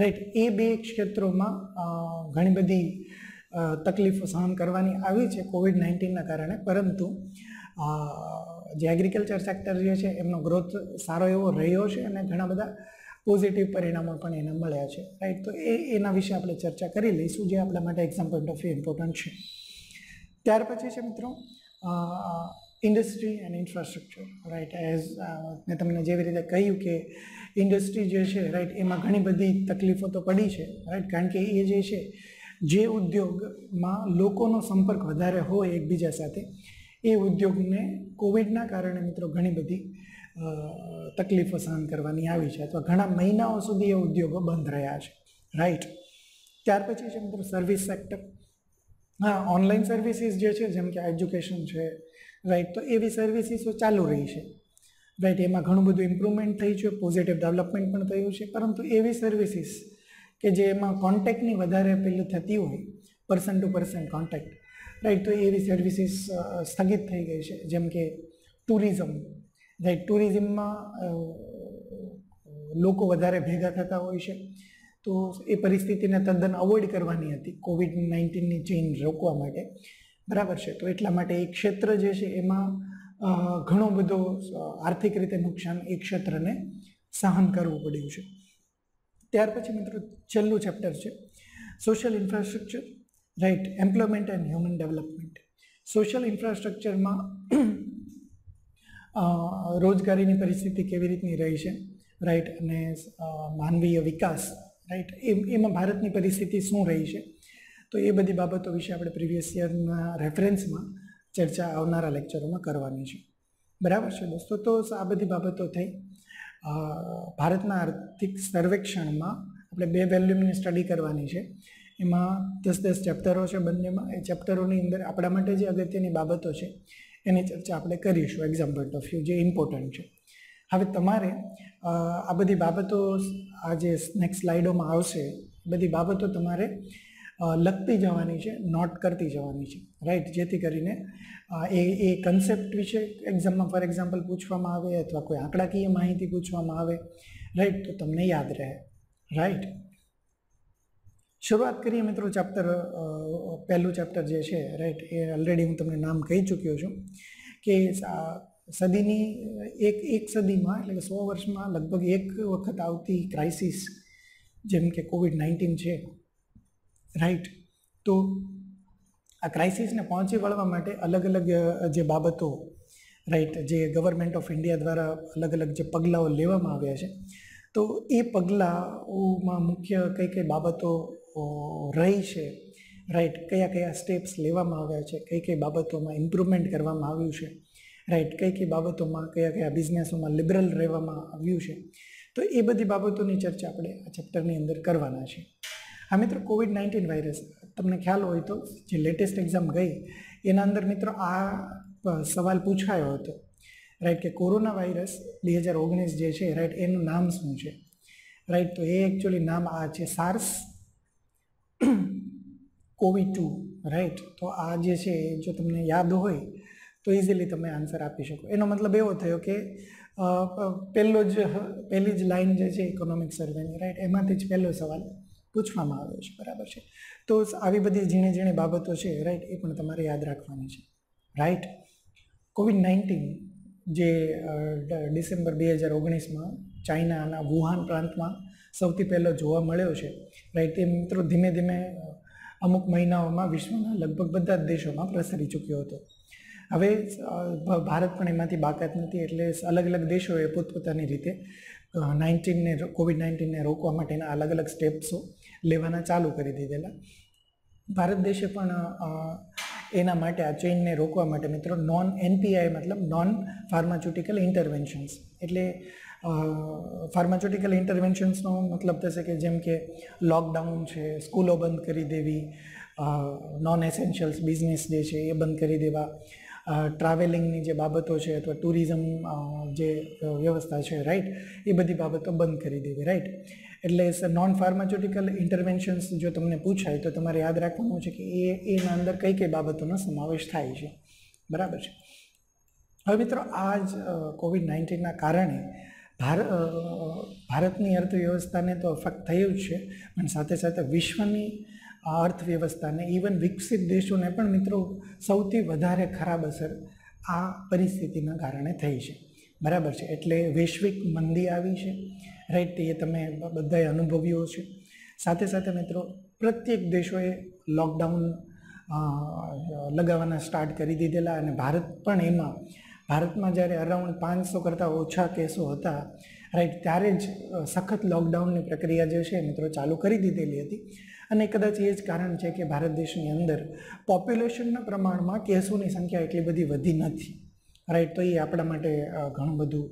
રાઈટ એ બે ક્ષેત્રોમાં ઘણી બધી તકલીફો સહન કરવાની આવી છે કોવિડ નાઇન્ટીનના કારણે. પરંતુ જે એગ્રીકલ્ચર સેક્ટર જે છે, એમનો ગ્રોથ સારો એવો રહ્યો છે અને ઘણા બધા પોઝિટિવ પરિણામો પણ એને મળ્યા છે રાઈટ તો એ એના વિશે આપણે ચર્ચા કરી લઈશું, જે આપણા માટે exam point of view important છે. ત્યાર પછી છે મિત્રો industry and infrastructure right as મેં તમને જેવી રીતે કહ્યું કે ઇન્ડસ્ટ્રી જે છે રાઈટ એમાં ઘણી બધી તકલીફો તો પડી છે રાઈટ કારણ કે એ જે છે, જે ઉદ્યોગમાં લોકોનો સંપર્ક વધારે હોય એકબીજા સાથે, એ ઉદ્યોગને કોવિડના કારણે મિત્રો ઘણી બધી તકલીફો સહન કરવાની આવી છે અથવા ઘણા મહિનાઓ સુધી એ ઉદ્યોગો બંધ રહ્યા છે. રાઈટ ત્યાર પછી છે મિત્રો સર્વિસ સેક્ટર હા ઓનલાઈન સર્વિસીસ જે છે, જેમ કે એજ્યુકેશન છે રાઈટ તો એવી સર્વિસીસો ચાલુ રહી છે. રાઈટ એમાં ઘણું બધું ઇમ્પ્રુવમેન્ટ થઈ છે પોઝિટિવ ડેવલપમેન્ટ પણ થયું છે, પરંતુ એવી સર્વિસીસ કે જે એમાં કોન્ટેક્ટની વધારે પેલું થતી હોય person to person contact right તો એવી સર્વિસીસ સ્થગિત થઈ ગઈ છે, જેમ કે ટુરિઝમ રાઈટ ટુરિઝમમાં લોકો વધારે ભેગા થતા હોય છે, તો એ પરિસ્થિતિને તદ્દન અવોઇડ કરવાની હતી કોવિડ નાઇન્ટીનની ચેઇન રોકવા માટે. બરાબર છે? તો એટલા માટે એ ક્ષેત્ર જે છે એમાં ઘણો બધો આર્થિક રીતે નુકસાન એ ક્ષેત્રને સહન કરવું પડ્યું છે. ત્યાર પછી મિત્રો છેલ્લું ચેપ્ટર છે social infrastructure right employment and human development social ઇન્ફ્રાસ્ટ્રક્ચરમાં રોજગારીની પરિસ્થિતિ કેવી રીતની રહી છે? રાઈટ અને માનવીય વિકાસ રાઈટ એ, એમાં ભારતની પરિસ્થિતિ શું રહી છે? તો એ બધી બાબતો વિશે આપણે પ્રિવિયસ યરના રેફરન્સમાં ચર્ચા આવનારા લેક્ચરોમાં કરવાની છે. બરાબર છે દોસ્તો? તો આ બધી બાબતો થઈ. ભારતના આર્થિક સર્વેક્ષણમાં આપણે બે વેલ્યુમની સ્ટડી કરવાની છે. એમાં દસ દસ ચેપ્ટરો છે બંનેમાં. એ ચેપ્ટરોની અંદર આપણા માટે જે અગત્યની બાબતો છે એની ચર્ચા આપણે કરીશું એક્ઝામ પોઈન્ટ ઓફ વ્યૂ જે ઇમ્પોર્ટન્ટ છે. હવે તમારે આ બધી બાબતો આ જે નેક્સ્ટ સ્લાઇડોમાં આવશે બધી બાબતો તમારે લખતી જવાની છે નોટ કરતી જવાની છે. રાઈટ જેથી કરીને એ એ કન્સેપ્ટ વિશે એક્ઝામમાં ફોર એક્ઝામ્પલ પૂછવામાં આવે અથવા કોઈ આંકડાકીય માહિતી પૂછવામાં આવે. રાઈટ તો તમને યાદ રહે. રાઈટ શરૂઆત કરીએ મિત્રો ચેપ્ટર પહેલું ચેપ્ટર જે છે રાઈટ એ ઓલરેડી હું તમને નામ કહી ચૂક્યો છું કે સદીની, એક એક સદીમાં, એટલે કે સો વર્ષમાં લગભગ એક વખત આવતી ક્રાઇસિસ જેમ કે કોવિડ નાઇન્ટીન છે રાઈટ તો આ ક્રાઇસિસને પહોંચી વળવા માટે અલગ અલગ જે બાબતો રાઈટ જે ગવર્મેન્ટ ઓફ ઇન્ડિયા દ્વારા અલગ અલગ જે પગલાઓ લેવામાં આવ્યા છે, તો એ પગલાઓમાં મુખ્ય કઈ કઈ બાબતો રહી છે. રાઈટ કયા કયા સ્ટેપ્સ લેવામાં આવ્યા છે? કઈ કઈ બાબતોમાં ઇમ્પ્રુવમેન્ટ કરવામાં આવ્યું છે? રાઈટ કઈ કઈ બાબતોમાં કયા કયા બિઝનેસોમાં લિબરલ રહેવામાં આવ્યું છે? તો એ બધી બાબતોની ચર્ચા આપણે આ ચેપ્ટરની અંદર કરવાના છે. આ મિત્રો કોવિડ નાઇન્ટીન વાયરસ તમને ખ્યાલ હોય તો જે લેટેસ્ટ એક્ઝામ ગઈ, એના અંદર મિત્રો આ સવાલ પૂછાયો હતો. રાઈટ કે કોરોના વાયરસ બે હજાર ઓગણીસ જે છે રાઈટ એનું નામ શું છે? રાઈટ તો એ એકચ્યુઅલી નામ આ છે સાર્સ કોવી ટુ, રાઈટ? તો આ જે છે, જો તમને યાદ હોય, તો ઇઝીલી તમે આન્સર આપી શકો. એનો મતલબ એવો થયો કે પહેલો જ, પહેલી જ લાઈન જે છે ઇકોનોમિક સર્વેની રાઈટ? એમાંથી જ પહેલો સવાલ પૂછવામાં આવ્યો છે, બરાબર છે? તો આવી બધી ઝીણી ઝીણી બાબતો છે, રાઈટ? એ પણ તમારે યાદ રાખવાની છે, રાઈટ? કોવિડ નાઇન્ટીન જે ડિસેમ્બર બે હજાર ઓગણીસમાં ચાઇનાના વુહાન પ્રાંતમાં સૌથી પહેલો જોવા મળ્યો છે. રાઈટ એ મિત્રો ધીમે ધીમે અમુક મહિનાઓમાં વિશ્વના લગભગ બધા જ દેશોમાં પ્રસરી ચૂક્યો હતો. હવે ભારત પણ એમાંથી બાકાત નથી એટલે અલગ અલગ દેશોએ પોતપોતાની રીતે નાઇન્ટીનને કોવિડ નાઇન્ટીનને રોકવા માટેના અલગ અલગ સ્ટેપ્સો લેવાના ચાલુ કરી દીધેલા. ભારત દેશે પણ એના માટે આ ચેઇનને રોકવા માટે મિત્રો નોન એનપીઆઈ મતલબ નોન ફાર્માચ્યુટિકલ ઇન્ટરવેન્શન્સ એટલે ફાર્માચ્યુટિકલ ઇન્ટરવેન્શન્સનો મતલબ થશે કે જેમ કે લોકડાઉન છે, સ્કૂલો બંધ કરી દેવી નોન એસેન્શિયલ્સ બિઝનેસ જે છે એ બંધ કરી દેવા ટ્રાવેલિંગની જે બાબતો છે અથવા ટુરિઝમ જે વ્યવસ્થા છે રાઈટ એ બધી બાબતો બંધ કરી દેવી રાઈટ એટલે નોન ફાર્માચ્યુટિકલ ઇન્ટરવેન્શન્સ જો તમને પૂછાય તો તમારે યાદ રાખવાનું છે કે એ, એના અંદર કઈ કઈ બાબતોનો સમાવેશ થાય છે. બરાબર છે. હવે મિત્રો, આ જ કોવિડ નાઇન્ટીનના કારણે ભારત ભારતની અર્થવ્યવસ્થાને તો અફેક્ટ થયું જ છે, પણ સાથે સાથે વિશ્વની અર્થવ્યવસ્થાને ઇવન વિકસિત દેશોને પણ મિત્રો સૌથી વધારે ખરાબ અસર આ પરિસ્થિતિના કારણે થઈ છે. બરાબર છે? એટલે વૈશ્વિક મંદી આવી છે. રાઈટ એ તમે બધાએ અનુભવ્યો છે સાથે સાથે મિત્રો, પ્રત્યેક દેશોએ લોકડાઉન લગાવવાના સ્ટાર્ટ કરી દીધેલા અને ભારત પણ એમાં ભારતમાં જ્યારે અરાઉન્ડ પાંચસો કરતાં ઓછા કેસો હતા રાઈટ ત્યારે જ સખત લોકડાઉનની પ્રક્રિયા જે છે મિત્રો ચાલુ કરી દીધેલી હતી. અને કદાચ એ જ કારણ છે કે ભારત દેશની અંદર પોપ્યુલેશનના પ્રમાણમાં કેસોની સંખ્યા એટલી બધી વધી નથી. રાઈટ તો એ આપણા માટે ઘણું બધું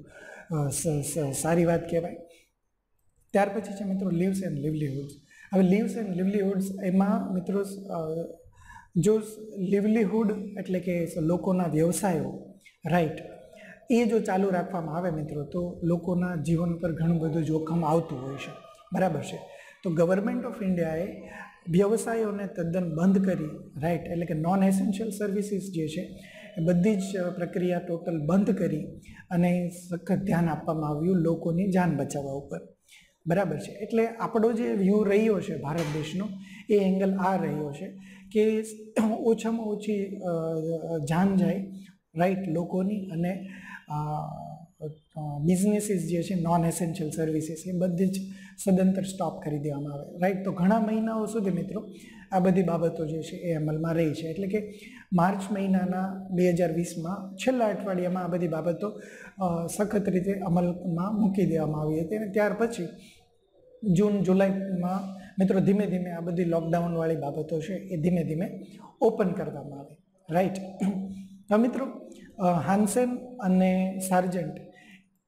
સારી વાત કહેવાય. ત્યાર પછી છે મિત્રો લીવ્સ એન્ડ લિવલીહુડ્સ હવે લીવ્સ એન્ડ લિવલીહુડ્સ એમાં મિત્રો જો લિવલીહુડ એટલે કે લોકોના વ્યવસાયો રાઈટ એ જો ચાલુ રાખવામાં આવે મિત્રો, તો લોકોના જીવન પર ઘણું બધું જોખમ આવતું હોય છે. બરાબર છે? તો ગવર્મેન્ટ ઓફ ઇન્ડિયાએ વ્યવસાયોને તદ્દન બંધ કરી રાઈટ એટલે કે નોન એસેન્શિયલ સર્વિસીસ જે છે, એ બધી જ પ્રક્રિયા ટોટલ બંધ કરી અને સખત ધ્યાન આપવામાં આવ્યું લોકોની જાન બચાવવા ઉપર. બરાબર છે? એટલે આપણો જે વ્યૂ રહ્યો છે ભારત દેશનો, એ એંગલ આ રહ્યો છે કે ઓછામાં ઓછી જાન જાય રાઈટ લોકોની અને બિઝનેસીસ જે છે નોન એસેન્શિયલ સર્વિસીસ એ બધી જ સદંતર સ્ટોપ કરી દેવામાં આવે. રાઈટ, તો ઘણા મહિનાઓ સુધી મિત્રો, આ બધી બાબતો જે છે, એ અમલમાં રહી છે. એટલે કે માર્ચ મહિનાના બે હજાર વીસમાં છેલ્લા અઠવાડિયામાં આ બધી બાબતો સખત રીતે અમલમાં મૂકી દેવામાં આવી હતી અને ત્યાર પછી જૂન, જુલાઈમાં મિત્રો, ધીમે ધીમે આ બધી લોકડાઉનવાળી બાબતો છે, એ ધીમે ધીમે ઓપન કરવામાં આવે. રાઈટ હવે મિત્રો. હાન્સેન અને સાર્જન્ટ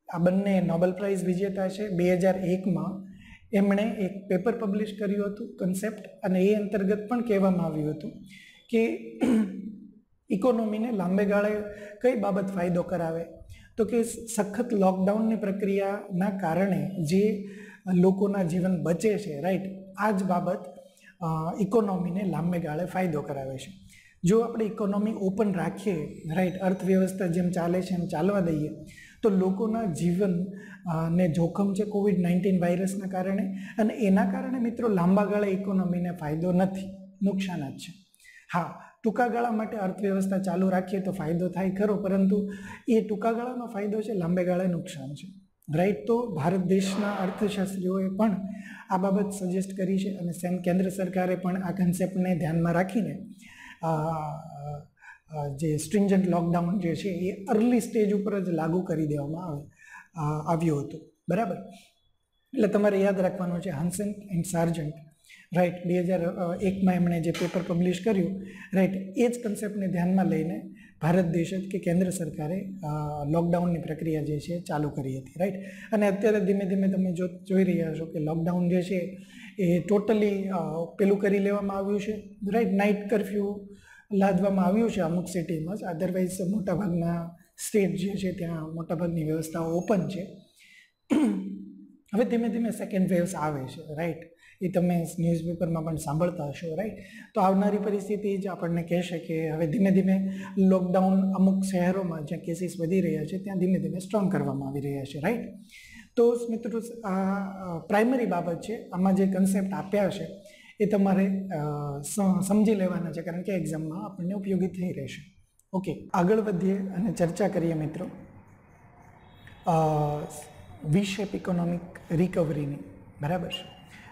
આ બંને નોબેલ પ્રાઇઝ વિજેતા છે. બે હજાર એકમાં એમણે એક પેપર પબ્લિશ કર્યું હતું, કન્સેપ્ટ, અને એ અંતર્ગત પણ કહેવામાં આવ્યું હતું કે ઇકોનોમીને લાંબે ગાળે કઈ બાબત ફાયદો કરાવે? તો કે સખત લોકડાઉનની પ્રક્રિયાના કારણે જે લોકોના જીવન બચે છે, રાઈટ? આ જ બાબત ઇકોનોમીને લાંબે ગાળે ફાયદો કરાવે છે. જો આપણે ઇકોનોમી ઓપન રાખીએ રાઈટ અર્થવ્યવસ્થા જેમ ચાલે છે એમ ચાલવા દઈએ, તો લોકોના જીવન ને જોખમ છે કોવિડ નાઇન્ટીન વાયરસના કારણે અને એના કારણે મિત્રો લાંબા ગાળે ઇકોનોમીને ફાયદો નથી નુકસાન જ છે. હા, ટૂંકા ગાળા માટે અર્થવ્યવસ્થા ચાલુ રાખીએ તો ફાયદો થાય ખરો, પરંતુ એ ટૂંકા ગાળાનો ફાયદો છે, લાંબે ગાળે નુકસાન છે. રાઈટ તો ભારત દેશના અર્થશાસ્ત્રીઓએ પણ આ બાબત સજેસ્ટ કરી છે અને સેમ કેન્દ્ર સરકારે પણ આ કન્સેપ્ટને ધ્યાનમાં રાખીને જે સ્ટ્રિંજન્ટ લોકડાઉન જે છે એ અર્લી સ્ટેજ ઉપર જ લાગુ કરી દેવામાં આવે આવ્યું હતું. બરાબર? એટલે તમારે યાદ રાખવાનું છે હન્સન એન્ડ સાર્જન્ટ રાઈટ બે હજાર એકમાં એમણે જે પેપર પબ્લિશ કર્યું રાઈટ એ જ કન્સેપ્ટને ધ્યાનમાં લઈને ભારત દેશ જ કે કેન્દ્ર સરકારે લોકડાઉનની પ્રક્રિયા જે છે ચાલુ કરી હતી રાઈટ અને અત્યારે ધીમે ધીમે તમે જો, જોઈ રહ્યા છો કે લોકડાઉન જે છે એ ટોટલી પેલું કરી લેવામાં આવ્યું છે રાઈટ નાઇટ કરફ્યુ લાદવામાં આવ્યું છે અમુક સિટીમાં જ અધરવાઇઝ મોટાભાગના સ્ટેટ જે છે, ત્યાં મોટાભાગની વ્યવસ્થાઓ ઓપન છે. હવે ધીમે ધીમે સેકન્ડ વેવ્સ આવે છે રાઈટ એ તમે ન્યૂઝપેપરમાં પણ સાંભળતા હશો રાઈટ તો આવનારી પરિસ્થિતિ જ આપણને કહેશે કે હવે ધીમે ધીમે લોકડાઉન અમુક શહેરોમાં જ્યાં કેસીસ વધી રહ્યા છે, ત્યાં ધીમે ધીમે સ્ટ્રોંગ કરવામાં આવી રહ્યા છે રાઈટ તો મિત્રો, આ પ્રાઇમરી બાબત છે. આમાં જે કન્સેપ્ટ આપ્યા છે એ તમારે સમજી લેવાના છે. કારણ કે એક્ઝામમાં આપણને ઉપયોગી થઈ રહેશે. ઓકે આગળ વધીએ અને ચર્ચા કરીએ મિત્રો. વી શેપ ઇકોનોમિક રિકવરીની બરાબર છે?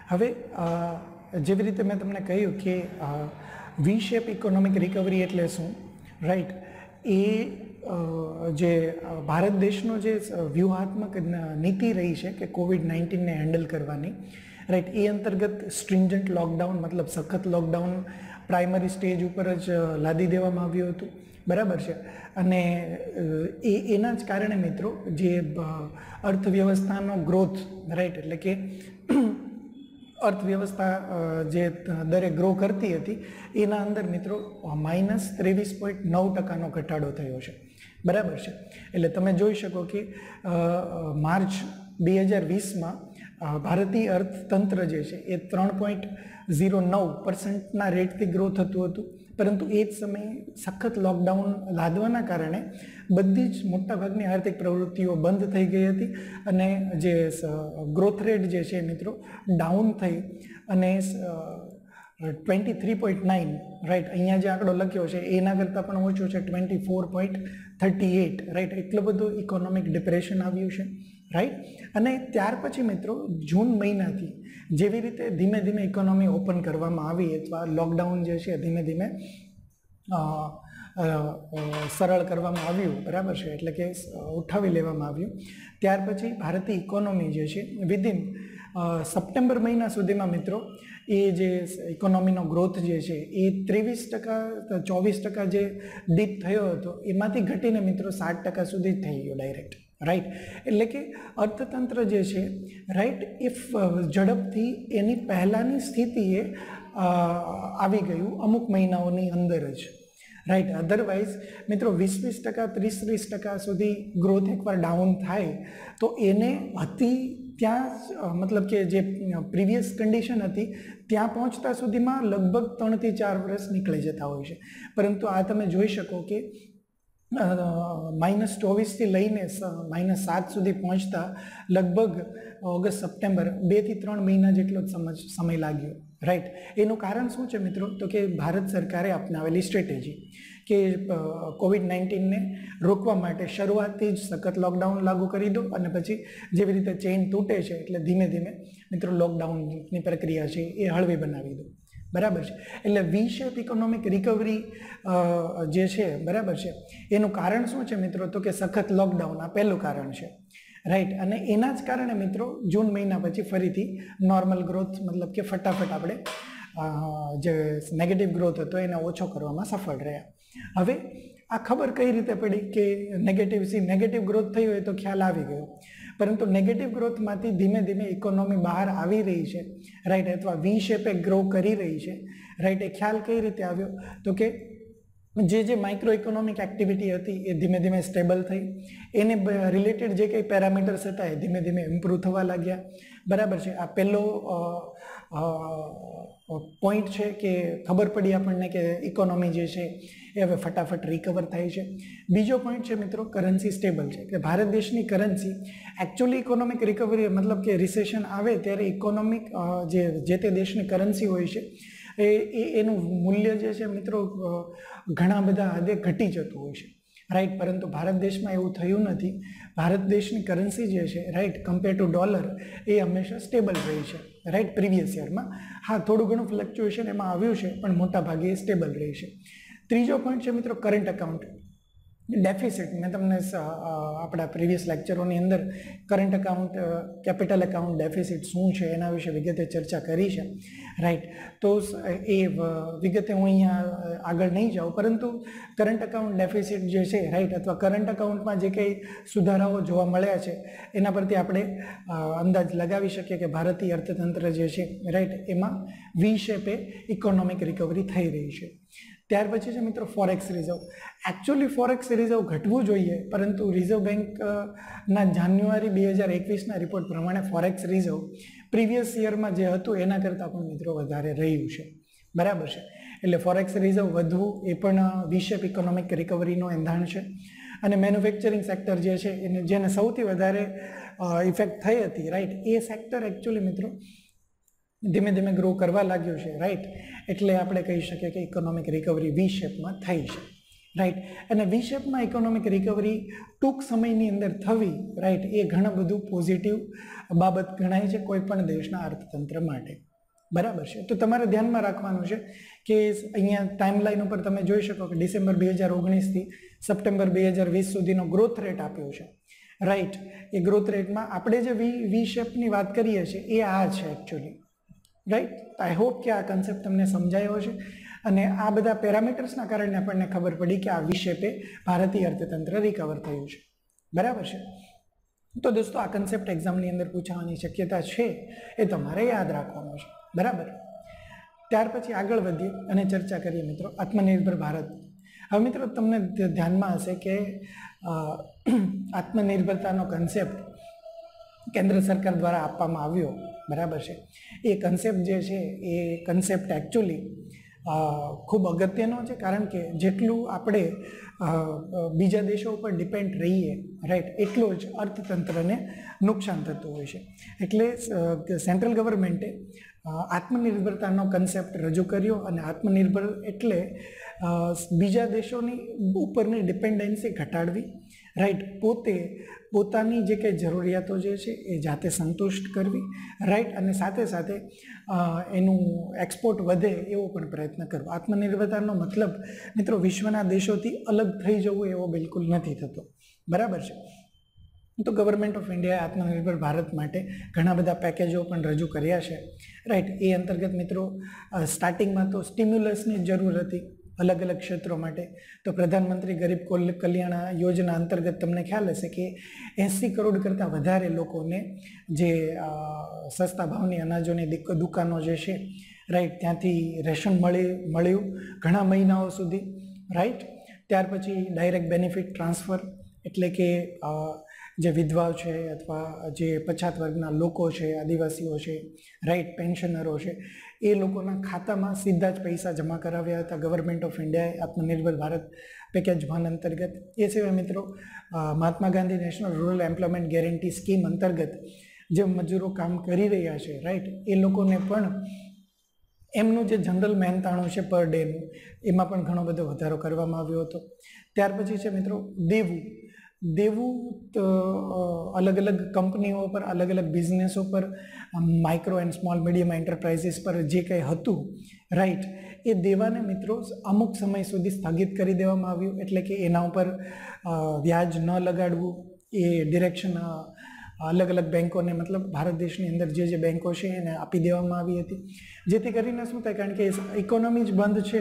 હવે જેવી રીતે મેં તમને કહ્યું કે વી શેપ ઇકોનોમિક રિકવરી એટલે શું? રાઈટ એ જે ભારત દેશનો જે વ્યૂહાત્મક નીતિ રહી છે કે કોવિડ નાઇન્ટીનને હેન્ડલ કરવાની રાઈટ એ અંતર્ગત સ્ટ્રિન્જન્ટ લોકડાઉન મતલબ સખત લોકડાઉન પ્રાઇમરી સ્ટેજ ઉપર જ લાદી દેવામાં આવ્યું હતું. બરાબર છે? અને એ, એના જ કારણે મિત્રો, જે અર્થવ્યવસ્થાનો ગ્રોથ રાઈટ એટલે કે અર્થવ્યવસ્થા જે દરે ગ્રો કરતી હતી, એના અંદર મિત્રો માઇનસ ત્રેવીસ પોઈન્ટ નવ ટકાનો ઘટાડો થયો છે. બરાબર છે? એટલે તમે જોઈ શકો કે માર્ચ બે હજાર વીસમાં ભારતીય અર્થતંત્ર જે છે એ ત્રણ પોઈન્ટ ઝીરો નવ પર્સન્ટના રેટથી ગ્રો થતું હતું. પરંતુ એ જ સમયે સખત લોકડાઉન લાદવાના કારણે બધી જ મોટાભાગની આર્થિક પ્રવૃત્તિઓ બંધ થઈ ગઈ હતી અને જે ગ્રોથ રેટ જે છે મિત્રો ડાઉન થઈ અને twenty three point nine right અહીંયા જે આંકડો લખ્યો છે, એના કરતાં પણ ઓછો છે twenty four point thirty eight right એટલું બધું ઇકોનોમિક ડિપ્રેશન આવ્યું છે. રાઈટ અને ત્યાર પછી મિત્રો, જૂન મહિનાથી જેવી રીતે ધીમે ધીમે ઇકોનોમી ઓપન કરવામાં આવી, અથવા લોકડાઉન જે છે ધીમે ધીમે સરળ કરવામાં આવ્યું, બરાબર છે? એટલે કે ઉઠાવી લેવામાં આવ્યું. ત્યાર પછી ભારતીય ઇકોનોમી જે છે વિધિન સપ્ટેમ્બર મહિના સુધીમાં મિત્રો, એ જે ઇકોનોમીનો ગ્રોથ જે છે, એ ત્રેવીસ ટકા, ચોવીસ ટકા જે ડીપ થયો હતો, એમાંથી ઘટીને મિત્રો સાત ટકા સુધી જ થઈ ગયો ડાયરેક્ટ રાઈટ એટલે કે અર્થતંત્ર જે છે રાઈટ ઇફ ઝડપથી એની પહેલાંની સ્થિતિએ આવી ગયું અમુક મહિનાઓની અંદર જ. રાઈટ અધરવાઇઝ મિત્રો વીસ વીસ ટકા ત્રીસ ત્રીસ ટકા સુધી ગ્રોથ એકવાર ડાઉન થાય, તો એને હતી ત્યાં મતલબ કે જે પ્રીવિયસ કન્ડિશન હતી, ત્યાં પહોંચતા સુધીમાં લગભગ ત્રણથી ચાર વર્ષ નીકળી જતા હોય છે. પરંતુ આ તમે જોઈ શકો કે માઇનસ ચોવીસથી લઈને માઇનસ સાત સુધી પહોંચતા લગભગ ઓગસ્ટ, સપ્ટેમ્બર બેથી ત્રણ મહિના જેટલો જ સમજ, સમય લાગ્યો. રાઈટ એનું કારણ શું છે મિત્રો? તો કે ભારત સરકારે અપનાવેલી સ્ટ્રેટેજી કે કોવિડ નાઇન્ટીનને રોકવા માટે શરૂઆતથી જ સખત લોકડાઉન લાગુ કરી દો અને પછી જેવી રીતે ચેઇન તૂટે છે એટલે ધીમે ધીમે મિત્રો લોકડાઉનની પ્રક્રિયા છે એ હળવી બનાવી દો. બરાબર છે. એટલે વી શેપ ઇકોનોમિક રિકવરી જે છે, બરાબર છે. એનું કારણ શું છે મિત્રો? તો કે સખત લોકડાઉન આ પહેલું કારણ છે. રાઈટ અને એના જ કારણે મિત્રો, જૂન મહિના પછી ફરીથી નોર્મલ ગ્રોથ મતલબ કે ફટાફટ આપણે જે નેગેટિવ ગ્રોથ હતો એને ઓછો કરવામાં સફળ રહ્યા. હવે આ ખબર કઈ રીતે પડી કે નેગેટિવ સી નેગેટિવ ગ્રોથ થઈ હોય તો ખ્યાલ આવી ગયો. પરંતુ નેગેટિવ ગ્રોથમાંથી ધીમે ધીમે ઇકોનોમી બહાર આવી રહી છે. રાઈટ અથવા વી શેપે ગ્રો કરી રહી છે. રાઈટ એ ખ્યાલ કઈ રીતે આવ્યો? તો કે જે જે માઇક્રો ઇકોનોમિક એક્ટિવિટી હતી એ ધીમે ધીમે સ્ટેબલ થઈ. એને રિલેટેડ જે કંઈ પેરામીટર્સ હતા એ ધીમે ધીમે ઇમ્પ્રૂવ થવા લાગ્યા. બરાબર છે. આ પહેલો પોઈન્ટ છે કે ખબર પડી આપણને કે ઇકોનોમી જે છે એ હવે ફટાફટ રિકવર થાય છે. બીજો પોઈન્ટ છે મિત્રો કરન્સી સ્ટેબલ છે. કે ભારત દેશની કરન્સી એકચ્યુઅલી ઇકોનોમિક રિકવરી મતલબ કે રિસેશન આવે ત્યારે ઇકોનોમિક જે જે તે દેશની કરન્સી હોય છે એ એનું મૂલ્ય જે છે મિત્રો ઘણા બધા હદે ઘટી જતું હોય છે. રાઈટ પરંતુ ભારત દેશમાં એવું થયું નથી. ભારત દેશની કરન્સી જે છે રાઈટ કમ્પેર ટુ ડોલર એ હંમેશા સ્ટેબલ રહી છે. રાઈટ પ્રીવિયસ યરમાં હા, થોડું ઘણું ફ્લક્ચ્યુએશન એમાં આવ્યું છે, પણ મોટા ભાગે એ સ્ટેબલ રહેશે ત્રીજો પોઈન્ટ છે મિત્રો કરંટ એકાઉન્ટ ડેફિસિટ મેં તમને આપણા પ્રીવિયસ લેક્ચરોની અંદર current account capital account deficit શું છે એના વિશે વિગતે ચર્ચા કરી છે. રાઈટ તો એ વિગતે હું અહીંયા આગળ નહીં જાઉં. પરંતુ કરંટ અકાઉન્ટ ડેફિસિટ જે છે રાઈટ અથવા કરંટ અકાઉન્ટમાં જે કંઈ સુધારાઓ જોવા મળ્યા છે, એના પરથી આપણે અંદાજ લગાવી શકીએ કે ભારતીય અર્થતંત્ર જે છે રાઈટ એમાં વી શેપે ઇકોનોમિક રિકવરી થઈ રહી છે. ત્યાર પછી છે મિત્રો forex reserve actually forex reserve ઘટવું જોઈએ, પરંતુ રિઝર્વ બેંકના જાન્યુઆરી બે હજાર એકવીસના રિપોર્ટ પ્રમાણે ફોરેક્સ રિઝર્વ પ્રીવિયસ યરમાં જે હતું, એના કરતાં પણ મિત્રો વધારે રહ્યું છે. બરાબર છે? એટલે ફોરેક્સ રિઝર્વ વધવું એ પણ વિશેપ ઇકોનોમિક રિકવરીનું એંધાણ છે. અને મેન્યુફેક્ચરિંગ સેક્ટર જે છે, એને, જેને સૌથી વધારે ઇફેક્ટ થઈ હતી રાઈટ એ સેક્ટર એકચ્યુઅલી મિત્રો ધીમે ધીમે ગ્રો કરવા લાગ્યું છે રાઈટ એટલે આપણે કહી શકીએ કે ઇકોનોમિક રિકવરી વી શેપમાં થઈ છે રાઈટ અને વી શેપમાં ઇકોનોમિક રિકવરી ટૂંક સમયની અંદર થવી રાઈટ એ ઘણું બધું પોઝિટિવ બાબત ગણાય છે કોઈ પણ દેશના અર્થતંત્ર માટે. બરાબર છે? તો તમારે ધ્યાનમાં રાખવાનું છે કે અહીંયા ટાઈમલાઈન ઉપર તમે જોઈ શકો કે ડિસેમ્બર બે હજાર ઓગણીસથી સપ્ટેમ્બર બે હજાર વીસ સુધીનો ગ્રોથ રેટ આપ્યો છે. રાઈટ એ ગ્રોથ રેટમાં આપણે જે વી વી શેપની વાત કરીએ છીએ એ આ છે એકચ્યુઅલી રાઈટ આઈ હોપ કે આ કન્સેપ્ટ તમને સમજાયો છે અને આ બધા પેરામીટર્સના કારણે આપણને ખબર પડી કે આ વિશેપે ભારતીય અર્થતંત્ર રિકવર થયું છે. બરાબર છે? તો દોસ્તો, આ કન્સેપ્ટ એક્ઝામની અંદર પૂછાવાની શક્યતા છે એ તમારે યાદ રાખવાનો છે. બરાબર? ત્યાર પછી આગળ વધીએ અને ચર્ચા કરીએ મિત્રો, આત્મનિર્ભર ભારત. હવે મિત્રો, તમને ધ્યાનમાં હશે કે આત્મનિર્ભરતાનો કન્સેપ્ટ કેન્દ્ર સરકાર દ્વારા આપવામાં આવ્યો. બરાબર છે? એ કન્સેપ્ટ જે છે, એ કન્સેપ્ટ એકચ્યુઅલી ખૂબ અગત્યનો છે કારણ કે જેટલું આપણે બીજા દેશો ઉપર ડિપેન્ડ રહીએ રાઈટ એટલો જ અર્થતંત્રને નુકસાન થતું હોય છે. એટલે સેન્ટ્રલ ગવર્મેન્ટે આત્મનિર્ભરતાનો કન્સેપ્ટ રજૂ કર્યો અને આત્મનિર્ભર એટલે બીજા દેશોની ઉપરની ડિપેન્ડન્સી ઘટાડવી રાઈટ, પોતે પોતાની જે કંઈ જરૂરિયાતો જે છે એ જાતે સંતુષ્ટ કરવી, રાઈટ, અને સાથે સાથે એનું એક્સપોર્ટ વધે એવો પણ પ્રયત્ન કરવો. આત્મનિર્ભરતાનો મતલબ મિત્રો વિશ્વના દેશોથી અલગ થઈ જવું એવો બિલકુલ નથી થતો. બરાબર છે? તો ગવર્મેન્ટ ઓફ ઇન્ડિયાએ આત્મનિર્ભર ભારત માટે ઘણા બધા પેકેજો પણ રજૂ કર્યા છે. રાઈટ, એ અંતર્ગત મિત્રો સ્ટાર્ટિંગમાં તો સ્ટિમ્યુલસની જરૂર હતી. અલગ અલગ ક્ષેત્રો માટે. તો પ્રધાનમંત્રી ગરીબ કોલ- કલ્યાણ યોજના અંતર્ગત તમને ખ્યાલ હશે કે એંસી કરોડ કરતાં વધારે લોકોને જે સસ્તા ભાવની અનાજોની દિક્ક દુકાનો જે છે રાઈટ ત્યાંથી રેશન મળી, મળ્યું ઘણા મહિનાઓ સુધી રાઈટ ત્યાર પછી ડાયરેક્ટ બેનિફિટ ટ્રાન્સફર એટલે કે જે વિધવાઓ છે અથવા જે પછાત વર્ગના લોકો છે, આદિવાસીઓ છે રાઈટ પેન્શનરો છે એ લોકોના ખાતામાં સીધા જ પૈસા જમા કરાવ્યા હતા. ગવર્મેન્ટ ઓફ ઇન્ડિયાએ આત્મનિર્ભર ભારત પેકેજ વન અંતર્ગત. એ સિવાય મિત્રો Mahatma Gandhi national rural employment guarantee scheme અંતર્ગત જે મજૂરો કામ કરી રહ્યા છે રાઈટ એ લોકોને પણ એમનું જે જનરલ મહેનતાણું છે પર ડેનું એમાં પણ ઘણો બધો વધારો કરવામાં આવ્યો હતો. ત્યાર પછી છે મિત્રો, દેવું. દેવું અલગ અલગ કંપનીઓ પર અલગ અલગ બિઝનેસો પર micro and small medium enterprises પર જે કંઈ હતું રાઈટ એ દેવાને મિત્રો અમુક સમય સુધી સ્થગિત કરી દેવામાં આવ્યું. એટલે કે એના ઉપર વ્યાજ ન લગાડવું, એ ડિરેક્શન અલગ અલગ બેન્કોને મતલબ ભારત દેશની અંદર જે જે બેન્કો છે એને આપી દેવામાં આવી હતી. જેથી કરીને શું થાય, કારણ કે ઇકોનોમી જ બંધ છે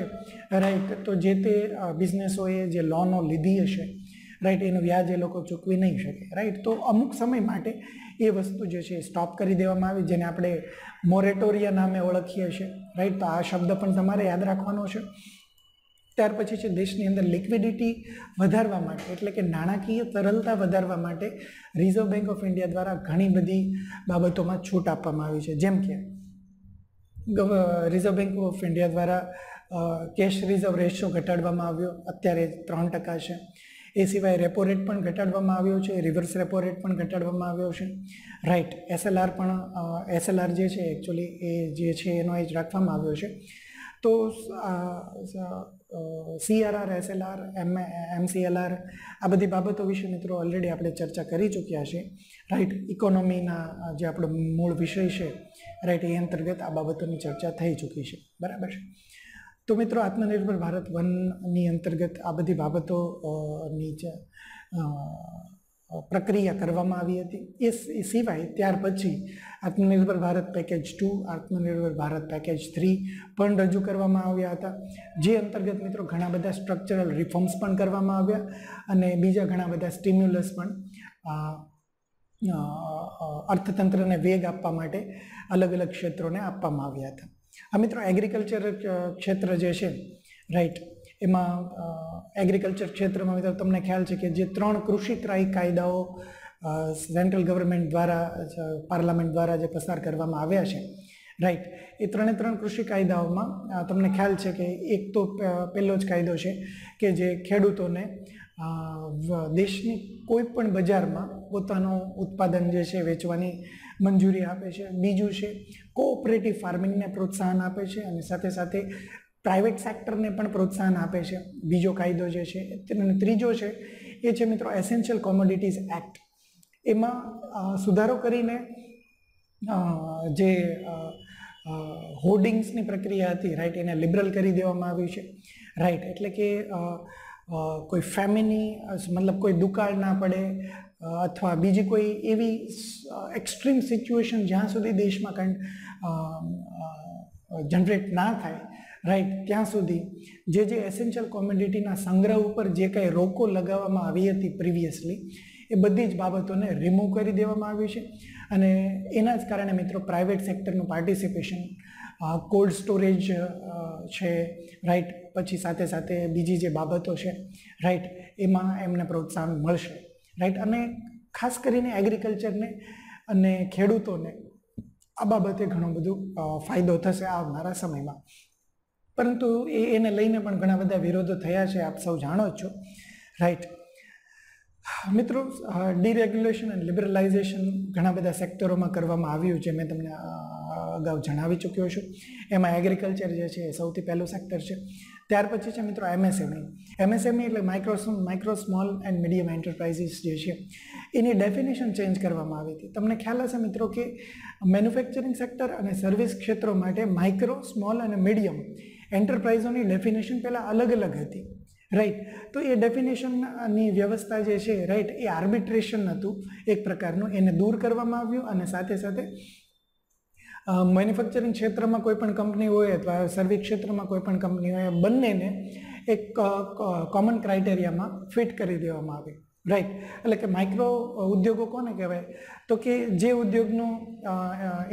રાઈટ તો જે તે બિઝનેસોએ જે લોનો લીધી હશે રાઈટ એનું વ્યાજ એ લોકો ચૂકવી નહીં શકે. રાઈટ તો અમુક સમય માટે એ વસ્તુ જે છે સ્ટોપ કરી દેવામાં આવી, જેને આપણે મોરેટોરિયા નામે ઓળખીએ છીએ. રાઈટ તો આ શબ્દ પણ તમારે યાદ રાખવાનો છે. ત્યાર પછી છે દેશની અંદર લિક્વિડિટી વધારવા માટે, એટલે કે નાણાકીય તરલતા વધારવા માટે રિઝર્વ બેંક ઓફ ઇન્ડિયા દ્વારા ઘણી બધી બાબતોમાં છૂટ આપવામાં આવી છે. જેમ કે રિઝર્વ બેંક ઓફ ઇન્ડિયા દ્વારા કેશ રિઝર્વ રેશિયો ઘટાડવામાં આવ્યો. અત્યારે ત્રણ ટકા છે. એ સિવાય રેપો રેટ પણ ઘટાડવામાં આવ્યો છે, રિવર્સ રેપો રેટ પણ ઘટાડવામાં આવ્યો છે. રાઈટ એસએલઆર પણ એસએલઆર જે છે એકચ્યુઅલી એ જે છે એનો એ જ રાખવામાં આવ્યો છે. તો સીઆરઆર એસએલઆર એમ એમસીએલઆર આ બધી બાબતો વિશે મિત્રો ઓલરેડી આપણે ચર્ચા કરી ચૂક્યા છે. રાઈટ ઇકોનોમીના જે આપણો મૂળ વિષય છે રાઈટ એ અંતર્ગત આ બાબતોની ચર્ચા થઈ ચૂકી છે. બરાબર છે? તો મિત્રો આત્મનિર્ભર ભારત વનની અંતર્ગત આ બધી બાબતો ની પ્રક્રિયા કરવામાં આવી હતી. એ સિવાય ત્યાર પછી આત્મનિર્ભર ભારત પેકેજ ટુ, આત્મનિર્ભર ભારત પેકેજ થ્રી પણ રજૂ કરવામાં આવ્યા હતા. જે અંતર્ગત મિત્રો ઘણા બધા સ્ટ્રક્ચરલ રિફોર્મ્સ પણ કરવામાં આવ્યા અને બીજા ઘણા બધા સ્ટિમ્યુલસ પણ અર્થતંત્રને વેગ આપવા માટે અલગ અલગ ક્ષેત્રોને આપવામાં આવ્યા હતા. આ મિત્રો એગ્રીકલ્ચર ક્ષેત્ર જે છે રાઈટ એમાં એગ્રીકલ્ચર ક્ષેત્રમાં મિત્રો તમને ખ્યાલ છે કે જે ત્રણ કૃષિ કાયદાઓ સેન્ટ્રલ ગવર્મેન્ટ દ્વારા પાર્લામેન્ટ દ્વારા જે પસાર કરવામાં આવ્યા છે રાઈટ એ ત્રણે ત્રણ કૃષિ કાયદાઓમાં તમને ખ્યાલ છે કે એક તો પહેલો જ કાયદો છે કે જે ખેડૂતોને દેશની કોઈ પણ બજારમાં પોતાનું ઉત્પાદન જે છે વેચવાની મંજૂરી આપે છે. બીજું છે કોઓપરેટિવ ફાર્મિંગને પ્રોત્સાહન આપે છે અને સાથે સાથે પ્રાઇવેટ સેક્ટરને પણ પ્રોત્સાહન આપે છે. બીજો કાયદો જે છે અને ત્રીજો છે, એ છે મિત્રો એસેન્શિયલ કોમોડિટીઝ એક્ટ એમાં સુધારો કરીને જે હોર્ડિંગ્સની પ્રક્રિયા હતી રાઈટ એને લિબરલ કરી દેવામાં આવ્યું છે. રાઈટ એટલે કે કોઈ ફેમિની મતલબ કોઈ દુકાળ ના પડે અથવા બીજી કોઈ એવી એક્સ્ટ્રીમ સિચ્યુએશન જ્યાં સુધી દેશમાં જનરેટ ના થાય રાઈટ ત્યાં સુધી જે જે એસેન્શિયલ કોમોડિટીના સંગ્રહ ઉપર જે કંઈ રોકો લગાવવામાં આવી હતી પ્રિવિયસલી એ બધી જ બાબતોને રિમૂવ કરી દેવામાં આવ્યું છે. અને એના જ કારણે મિત્રો પ્રાઇવેટ સેક્ટરનું પાર્ટિસિપેશન કોલ્ડ સ્ટોરેજ છે રાઈટ પછી સાથે સાથે બીજી જે બાબતો છે રાઈટ એમાં એમને પ્રોત્સાહન મળશે. રાઈટ અને ખાસ કરીને એગ્રીકલ્ચરને અને ખેડૂતોને આ બાબતે ઘણો બધું ફાયદો થશે આવનારા સમયમાં. પરંતુ એ એને લઈને પણ ઘણા બધા વિરોધો થયા છે, આપ સૌ જાણો જ છો. રાઈટ મિત્રો ડિરેગ્યુલેશન અને લિબરલાઇઝેશન ઘણા બધા સેક્ટરોમાં કરવામાં આવ્યું છે, મેં તમને અગાઉ જણાવી ચૂક્યો છું. એમાં એગ્રીકલ્ચર જે છે એ સૌથી પહેલું સેક્ટર છે. ત્યાર પછી છે મિત્રો એમએસએમઈ. એમએસએમઈ એટલે micro micro small and medium enterprises જે છે, એની ડેફિનેશન ચેન્જ કરવામાં આવી હતી. તમને ખ્યાલ હશે મિત્રો કે મેન્યુફેક્ચરિંગ સેક્ટર અને સર્વિસ ક્ષેત્રો માટે માઇક્રો સ્મોલ અને મીડિયમ એન્ટરપ્રાઇઝોની ડેફિનેશન પહેલાં અલગ અલગ હતી. રાઈટ તો એ ડેફિનેશનની વ્યવસ્થા જે છે રાઈટ એ આર્બિટ્રેશન હતું. એક પ્રકારનું એને દૂર કરવામાં આવ્યું અને સાથે સાથે મેન્યુફેક્ચરિંગ ક્ષેત્રમાં કોઈ પણ કંપની હોય અથવા સર્વિસ ક્ષેત્રમાં કોઈ પણ કંપની હોય બંનેને એક કોમન ક્રાઇટેરિયામાં ફિટ કરી દેવામાં આવે. રાઈટ એટલે કે માઇક્રો ઉદ્યોગો કોને કહેવાય? તો કે જે ઉદ્યોગનું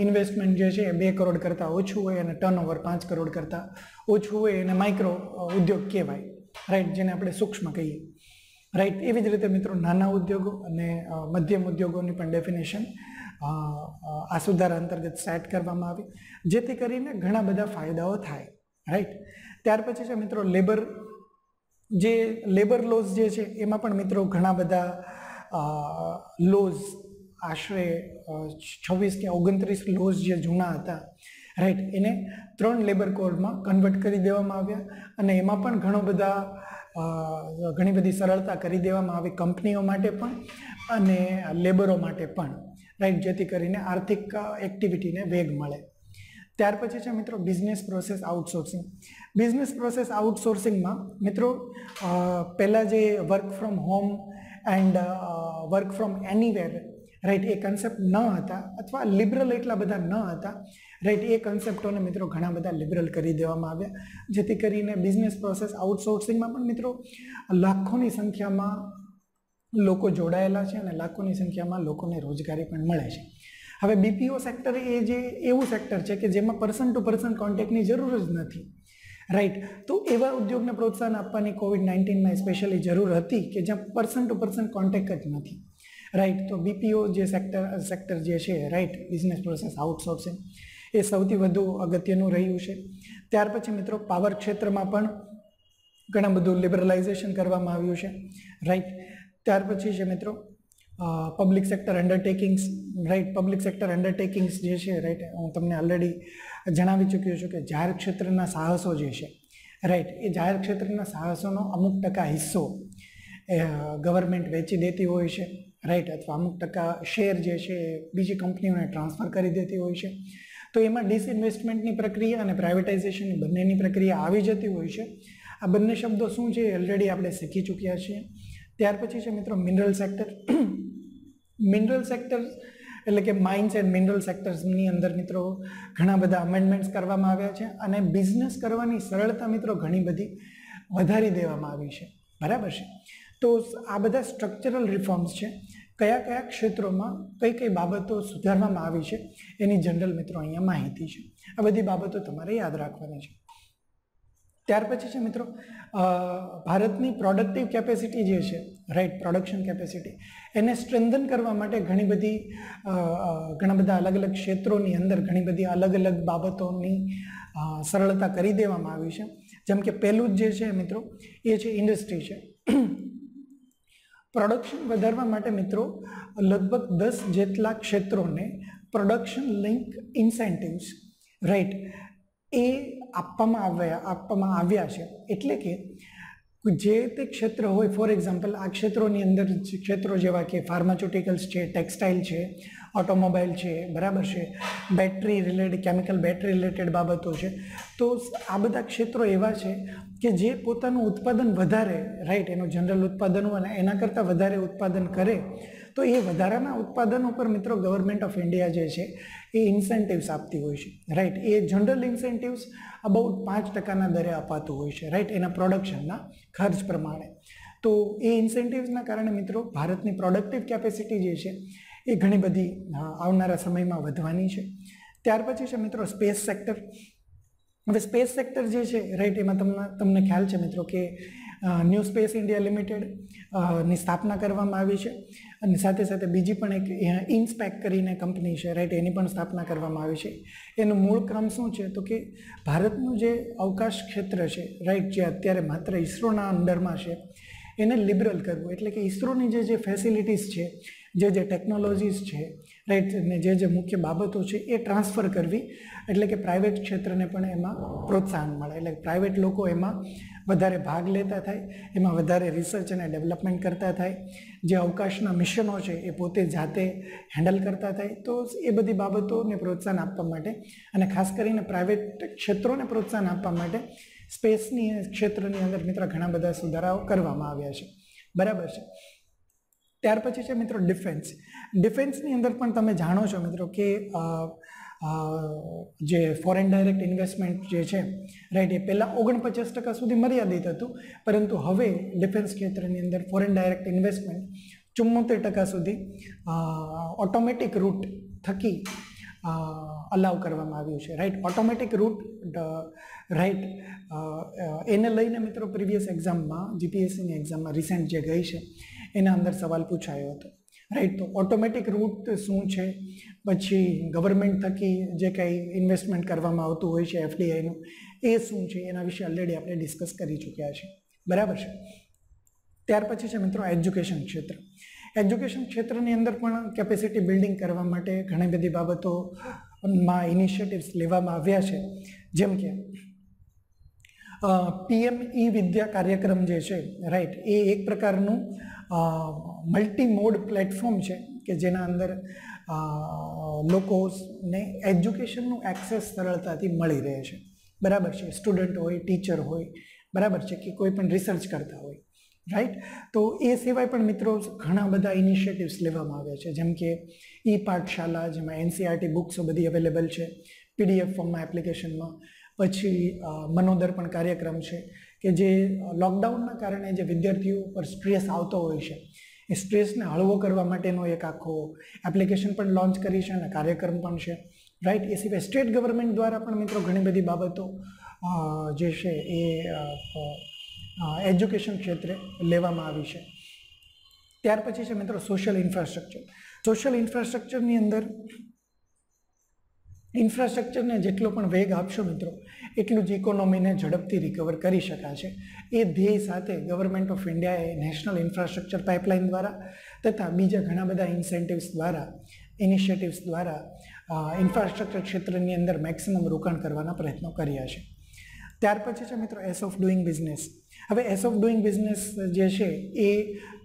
ઇન્વેસ્ટમેન્ટ જે છે એ બે કરોડ કરતાં ઓછું હોય અને ટર્નઓવર પાંચ કરોડ કરતાં ઓછું હોય એને માઇક્રો ઉદ્યોગ કહેવાય. રાઈટ જેને આપણે સૂક્ષ્મ કહીએ. રાઈટ એવી જ રીતે મિત્રો નાના ઉદ્યોગો અને મધ્યમ ઉદ્યોગોની પણ ડેફિનેશન આ સુધારા અંતર્ગત સેટ કરવામાં આવી. જેથી કરીને ઘણા બધા ફાયદાઓ થાય રાઈટ ત્યાર પછી છે મિત્રો લેબર જે લેબર લોઝ જે છે એમાં પણ મિત્રો ઘણા બધા લોઝ આશરે છવ્વીસ કે ઓગણત્રીસ લોઝ જે જૂના હતા રાઈટ એને ત્રણ લેબર કોડમાં કન્વર્ટ કરી દેવામાં આવ્યા અને એમાં પણ ઘણો બધા ઘણી બધી સરળતા કરી દેવામાં આવી કંપનીઓ માટે પણ અને લેબરો માટે પણ. રાઈટ, જેથી કરીને આર્થિક એક્ટિવિટીને વેગ મળે. ત્યાર પછી છે મિત્રો business process outsourcing business process આઉટસોર્સિંગમાં મિત્રો પહેલાં જે work from home and work from anywhere right, A concept ન હતા અથવા લિબરલ એટલા બધા ન હતા, રાઈટ, એ કન્સેપ્ટોને મિત્રો ઘણા બધા લિબરલ કરી દેવામાં આવ્યા. જેથી કરીને બિઝનેસ પ્રોસેસ આઉટસોર્સિંગમાં પણ મિત્રો લાખોની સંખ્યામાં લોકો જોડાયેલા છે અને લાખોની સંખ્યામાં લોકોને રોજગારી પણ મળે છે. હવે બીપીઓ સેક્ટર એ જે એવું સેક્ટર છે કે જેમાં પર્સન ટુ પર્સન કોન્ટેક્ટની જરૂર જ નથી. રાઈટ તો એવા ઉદ્યોગને પ્રોત્સાહન આપવાની કોવિડ નાઇન્ટીનમાં સ્પેશિયલી જરૂર હતી કે જ્યાં પર્સન ટુ પર્સન કોન્ટેક્ટ જ નથી. રાઈટ તો બીપીઓ જે સેક્ટર સેક્ટર જે છે રાઈટ બિઝનેસ પ્રોસેસ આઉટસોર્સિંગ એ સૌથી વધુ અગત્યનું રહ્યું છે. ત્યાર પછી મિત્રો પાવર ક્ષેત્રમાં પણ ઘણા બધું લિબરલાઇઝેશન કરવામાં આવ્યું છે. રાઈટ ત્યાર પછી છે મિત્રો public sector undertakings right public sector undertakings જે છે રાઈટ હું તમને ઓલરેડી જણાવી ચૂક્યો છું કે જાહેર ક્ષેત્રના સાહસો જે છે રાઈટ એ જાહેર ક્ષેત્રના સાહસોનો અમુક ટકા હિસ્સો ગવર્મેન્ટ વેચી દેતી હોય છે રાઈટ અથવા અમુક ટકા શેર જે છે એ બીજી કંપનીઓને ટ્રાન્સફર કરી દેતી હોય છે. તો એમાં ડિસઇન્વેસ્ટમેન્ટની પ્રક્રિયા અને પ્રાઇવેટાઇઝેશનની બંનેની પ્રક્રિયા આવી જતી હોય છે. આ બંને શબ્દો શું છે ઓલરેડી આપણે શીખી ચૂક્યા છીએ. ત્યાર પછી છે મિત્રો મિનરલ સેક્ટર મિનરલ સેક્ટર એટલે કે માઇન્સ એન્ડ મિનરલ સેક્ટર્સની અંદર મિત્રો ઘણા બધા અમેન્ડમેન્ટ્સ કરવામાં આવ્યા છે અને બિઝનેસ કરવાની સરળતા મિત્રો ઘણી બધી વધારી દેવામાં આવી છે. બરાબર છે? તો આ બધા સ્ટ્રક્ચરલ રિફોર્મ્સ છે. કયા કયા ક્ષેત્રોમાં કઈ કઈ બાબતો સુધારવામાં આવી છે એની જનરલ મિત્રો અહીંયા માહિતી છે. આ બધી બાબતો તમારે યાદ રાખવાની છે. ત્યાર પછી છે મિત્રો ભારતની પ્રોડક્ટિવ કેપેસિટી જે છે રાઈટ પ્રોડક્શન કેપેસિટી એને સ્ટ્રેન્થન કરવા માટે ઘણી બધી ઘણા બધા અલગ અલગ ક્ષેત્રોની અંદર ઘણી બધી અલગ અલગ બાબતોની સરળતા કરી દેવામાં આવી છે. જેમ કે પહેલું જ જે છે મિત્રો, એ છે ઇન્ડસ્ટ્રી છે. પ્રોડક્શન વધારવા માટે મિત્રો, લગભગ દસ જેટલા ક્ષેત્રોને પ્રોડક્શન લિંક ઇન્સેન્ટિવ્સ રાઈટ એ આપવામાં આવ્યા આપવામાં આવ્યા છે. એટલે કે જે તે ક્ષેત્ર હોય ફોર એક્ઝામ્પલ આ ક્ષેત્રોની અંદર ક્ષેત્રો જેવા કે ફાર્માચ્યુટિકલ્સ છે ટેક્સટાઇલ છે ઓટોમોબાઈલ છે, બરાબર છે battery related chemical battery related બાબતો છે. તો આ બધા ક્ષેત્રો એવા છે કે જે પોતાનું ઉત્પાદન વધારે રાઈટ એનું જનરલ ઉત્પાદન અને એના કરતાં વધારે ઉત્પાદન કરે તો એ વધારાના ઉત્પાદનો ઉપર મિત્રો ગવર્મેન્ટ ઓફ ઇન્ડિયા જે છે, એ ઇન્સેન્ટિવ્સ આપતી હોય છે. રાઈટ એ જનરલ ઇન્સેન્ટિવ્સ અબાઉટ પાંચ ટકાના દરે અપાતું હોય છે. રાઈટ એના પ્રોડક્શનના ખર્ચ પ્રમાણે. તો એ ઇન્સેન્ટિવ્સના કારણે મિત્રો ભારતની પ્રોડક્ટિવ કેપેસિટી જે છે, એ ઘણી બધી આવનારા સમયમાં વધવાની છે. ત્યાર પછી છે મિત્રો સ્પેસ સેક્ટર હવે સ્પેસ સેક્ટર જે છે રાઈટ એમાં તમને તમને ખ્યાલ છે મિત્રો કે ન્યૂ સ્પેસ ઇન્ડિયા લિમિટેડની સ્થાપના કરવામાં આવી છે. અને સાથે સાથે બીજી પણ એક ઇન્સ્પેક્ટ કરીને કંપની છે રાઈટ એની પણ સ્થાપના કરવામાં આવી છે. એનું મૂળ કામ શું છે? તો કે ભારતનું જે અવકાશ ક્ષેત્ર છે રાઈટ જે અત્યારે માત્ર ઇસરોના અંડરમાં છે, એને લિબરલ કરવું. એટલે કે ઇસરોની જે જે ફેસિલિટીઝ છે, જે જે ટેકનોલોજીસ છે રાઈટ ને જે જે મુખ્ય બાબતો છે એ ટ્રાન્સફર કરવી. એટલે કે પ્રાઇવેટ ક્ષેત્રને પણ એમાં પ્રોત્સાહન મળે. એટલે પ્રાઇવેટ લોકો એમાં વધારે ભાગ લેતા થાય, એમાં વધારે રિસર્ચ અને ડેવલપમેન્ટ કરતા થાય. જે અવકાશના મિશનો છે એ પોતે જાતે હેન્ડલ કરતા થાય. તો એ બધી બાબતોને પ્રોત્સાહન આપવા માટે અને ખાસ કરીને પ્રાઇવેટ ક્ષેત્રોને પ્રોત્સાહન આપવા માટે સ્પેસની ક્ષેત્રની અંદર મિત્ર ઘણા બધા સુધારાઓ કરવામાં આવ્યા છે. બરાબર છે? ત્યાર પછી છે મિત્રો ડિફેન્સ. ડિફેન્સની અંદર પણ તમે જાણો છો મિત્રો કે જે ફોરેન ડાયરેક્ટ ઇન્વેસ્ટમેન્ટ જે છે રાઈટ એ પહેલાં ઓગણપચાસ ટકા સુધી મર્યાદિત હતું. પરંતુ હવે ડિફેન્સ ક્ષેત્રની અંદર ફોરેન ડાયરેક્ટ ઇન્વેસ્ટમેન્ટ ચુમ્મોતેર ટકા સુધી ઓટોમેટિક રૂટ થકી અલાવ કરવામાં આવ્યું છે. રાઈટ ઓટોમેટિક રૂટ રાઈટ એને લઈને મિત્રો પ્રીવિયસ એક્ઝામમાં જીપીએસસીની એક્ઝામમાં રિસેન્ટ જે ગઈ છે એના અંદર સવાલ પૂછાયો હતો. રાઈટ તો ઓટોમેટિક રૂટ શું છે? પછી ગવર્મેન્ટ થકી જે કંઈ ઇન્વેસ્ટમેન્ટ કરવામાં આવતું હોય છે એફડીઆઈનું એ શું છે? એના વિશે ઓલરેડી આપણે ડિસ્કસ કરી ચૂક્યા છે બરાબર છે? ત્યાર પછી છે મિત્રો એજ્યુકેશન ક્ષેત્ર. એજ્યુકેશન ક્ષેત્રની અંદર પણ કેપેસિટી બિલ્ડિંગ કરવા માટે ઘણી બધી બાબતોમાં ઇનિશિયેટિવ્સ લેવામાં આવ્યા છે. જેમ કે પીએમ ઈ વિદ્યા કાર્યક્રમ જે છે રાઈટ એ એક પ્રકારનું મલ્ટી મોડ પ્લેટફોર્મ છે કે જેના અંદર લોકોને એજ્યુકેશનનું એક્સેસ સરળતાથી મળી રહે છે. બરાબર છે. સ્ટુડન્ટ હોય ટીચર હોય, બરાબર છે કે કોઈ પણ રિસર્ચ કરતા હોય. રાઈટ તો એ સિવાય પણ મિત્રો ઘણા બધા ઇનિશિયેટિવ્સ લેવામાં આવ્યા છે. જેમ કે ઈ પાઠશાલા જેમાં એનસીઆરટી બુક્સો બધી અવેલેબલ છે. પીડીએફ ફોર્મમાં એપ્લિકેશનમાં પછી મનોદર્પણ કાર્યક્રમ છે. કે જે લોકડાઉનના કારણે જે વિદ્યાર્થીઓ પર સ્ટ્રેસ આવતો હોય છે, એ સ્ટ્રેસને હળવો કરવા માટેનો એક આખો એપ્લિકેશન પણ લોન્ચ કરી છે અને કાર્યક્રમ પણ છે. રાઈટ, એ સિવાય સ્ટેટ ગવર્મેન્ટ દ્વારા પણ મિત્રો ઘણી બધી બાબતો જે છે એ એજ્યુકેશન ક્ષેત્રે લેવામાં આવી છે. ત્યાર પછી છે મિત્રો સોશિયલ ઇન્ફ્રાસ્ટ્રક્ચર. સોશિયલ ઇન્ફ્રાસ્ટ્રક્ચરની અંદર ઇન્ફ્રાસ્ટ્રક્ચરને જેટલો પણ વેગ આપશો મિત્રો, એટલું જ ઇકોનોમીને ઝડપથી રિકવર કરી શકાશે. એ ધ્યેય સાથે ગવર્મેન્ટ ઓફ ઇન્ડિયાએ નેશનલ ઇન્ફ્રાસ્ટ્રક્ચર પાઇપલાઇન દ્વારા તથા બીજા ઘણા બધા ઇન્સેન્ટિવ્સ દ્વારા ઇનિશિયેટિવ્સ દ્વારા ઇન્ફ્રાસ્ટ્રક્ચર ક્ષેત્રની અંદર મેક્સિમમ રોકાણ કરવાના પ્રયત્નો કર્યા છે. ત્યાર પછી છે મિત્રો એસ ઓફ ડુઈંગ બિઝનેસ હવે એસ ઓફ ડુઈંગ બિઝનેસ જે છે એ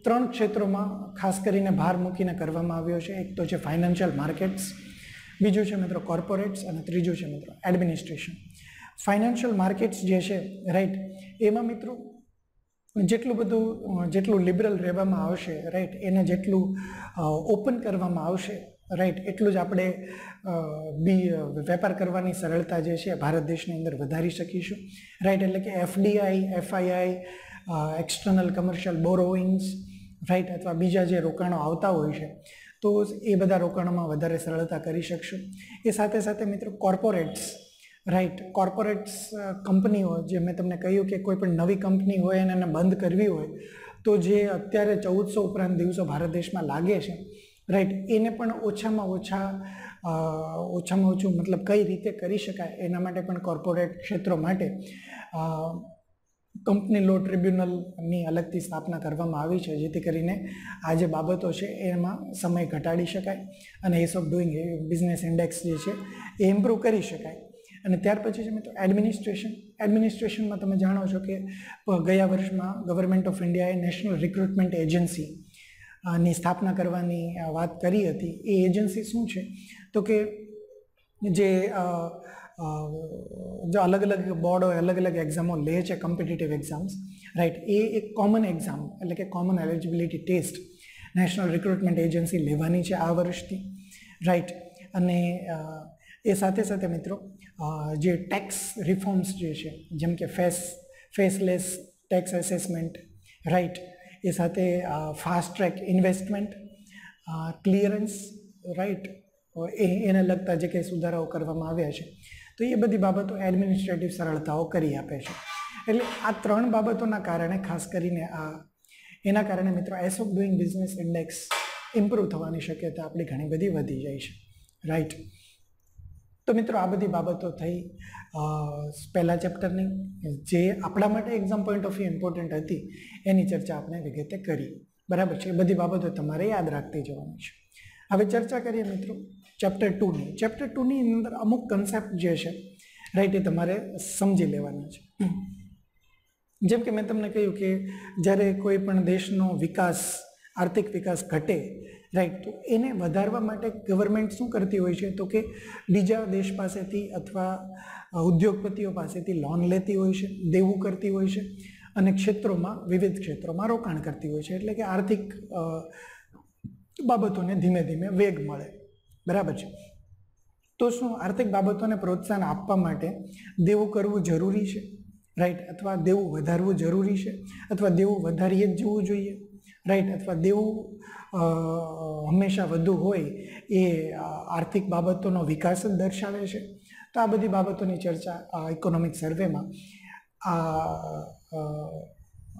ત્રણ ક્ષેત્રોમાં ખાસ કરીને ભાર મૂકીને કરવામાં આવ્યો છે. એક તો છે ફાઇનાન્શિયલ માર્કેટ્સ બીજું છે મિત્રો કોર્પોરેટ્સ અને ત્રીજું છે મિત્રો એડમિનિસ્ટ્રેશન ફાઇનાન્શિયલ માર્કેટ્સ જે છે રાઈટ એમાં મિત્રો જેટલું બધું જેટલું લિબરલ રહેવામાં આવશે રાઈટ એને જેટલું ઓપન કરવામાં આવશે રાઈટ એટલું જ આપણે બી વેપાર કરવાની સરળતા જે છે ભારત દેશની અંદર વધારી શકીશું. રાઈટ એટલે કે FDI FII external commercial borrowings right અથવા બીજા જે રોકાણો આવતા હોય છે તો એ બધા રોકાણોમાં વધારે સરળતા કરી શકશો. એ સાથે સાથે મિત્રો કોર્પોરેટ્સ રાઈટ કોર્પોરેટ્સ કંપનીઓ, જે મેં તમને કહ્યું કે કોઈ પણ નવી કંપની હોય અને એને બંધ કરવી હોય, તો જે અત્યારે ચૌદસો ઉપરાંત દિવસો ભારત દેશમાં લાગે છે રાઈટ એને પણ ઓછામાં ઓછા ઓછામાં ઓછું મતલબ કઈ રીતે કરી શકાય એના માટે પણ કોર્પોરેટ ક્ષેત્રો માટે કંપની લો ટ્રિબ્યુનલની અલગથી સ્થાપના કરવામાં આવી છે, જેથી કરીને આ જે બાબતો છે એમાં સમય ઘટાડી શકાય અને ease of doing business index જે છે એ ઇમ્પ્રૂવ કરી શકાય. અને ત્યાર પછી છે મિત્રો એડમિનિસ્ટ્રેશન એડમિનિસ્ટ્રેશનમાં તમે જાણો છો કે ગયા વર્ષમાં ગવર્મેન્ટ ઓફ ઇન્ડિયાએ નેશનલ રિક્રુટમેન્ટ એજન્સી ની સ્થાપના કરવાની વાત કરી હતી. એ એજન્સી શું છે? તો કે જે જો અલગ અલગ બોર્ડો અલગ અલગ એક્ઝામો લે છે કોમ્પિટિટિવ એક્ઝામ્સ રાઈટ એ એક કોમન એક્ઝામ એટલે કે common eligibility test national recruitment agency લેવાની છે આ વર્ષથી રાઈટ અને એ સાથે સાથે મિત્રો જે ટેક્સ રિફોર્મ્સ જે છે, જેમ કે face faceless tax assessment right એ સાથે fast track investment clearance right એને લગતા જે કંઈ સુધારાઓ કરવામાં આવ્યા છે તો એ બધી બાબતો એડમિનિસ્ટ્રેટિવ સરળતાઓ કરી આપે છે. એટલે આ ત્રણ બાબતોના કારણે ખાસ કરીને આ, એના કારણે મિત્રો ease of doing business index improve થવાની શક્યતા આપણી ઘણી બધી વધી જાય છે. રાઈટ તો મિત્રો આ બધી બાબતો થઈ. પહેલાં ચેપ્ટરની જે આપણા માટે exam point of view important હતી, એની ચર્ચા આપણે વિગતે કરી. બરાબર છે? એ બધી બાબતો તમારે યાદ રાખતી જવાની છે. હવે ચર્ચા કરીએ મિત્રો. ચેપ્ટર ટુની ચેપ્ટર ટુની અંદર અમુક કન્સેપ્ટ જે છે રાઈટ એ તમારે સમજી લેવાના છે. જેમ કે મેં તમને કહ્યું કે જ્યારે કોઈ પણ દેશનો વિકાસ, આર્થિક વિકાસ ઘટે રાઈટ તો એને વધારવા માટે ગવર્મેન્ટ શું કરતી હોય છે? તો કે બીજા દેશ પાસેથી અથવા ઉદ્યોગપતિઓ પાસેથી લોન લેતી હોય છે, દેવું કરતી હોય છે અને ક્ષેત્રોમાં, વિવિધ ક્ષેત્રોમાં રોકાણ કરતી હોય છે. એટલે કે આર્થિક બાબતોને ધીમે ધીમે વેગ મળે. બરાબર છે. તો શું આર્થિક બાબતોને પ્રોત્સાહન આપવા માટે દેવું કરવું જરૂરી છે? રાઈટ અથવા દેવું વધારવું જરૂરી છે? અથવા દેવું વધારીએ જ જવું જોઈએ? રાઈટ અથવા દેવું હંમેશા વધુ હોય એ આર્થિક બાબતોનો વિકાસ જ દર્શાવે છે. તો આ બધી બાબતોની ચર્ચા ઇકોનોમિક સર્વેમાં આ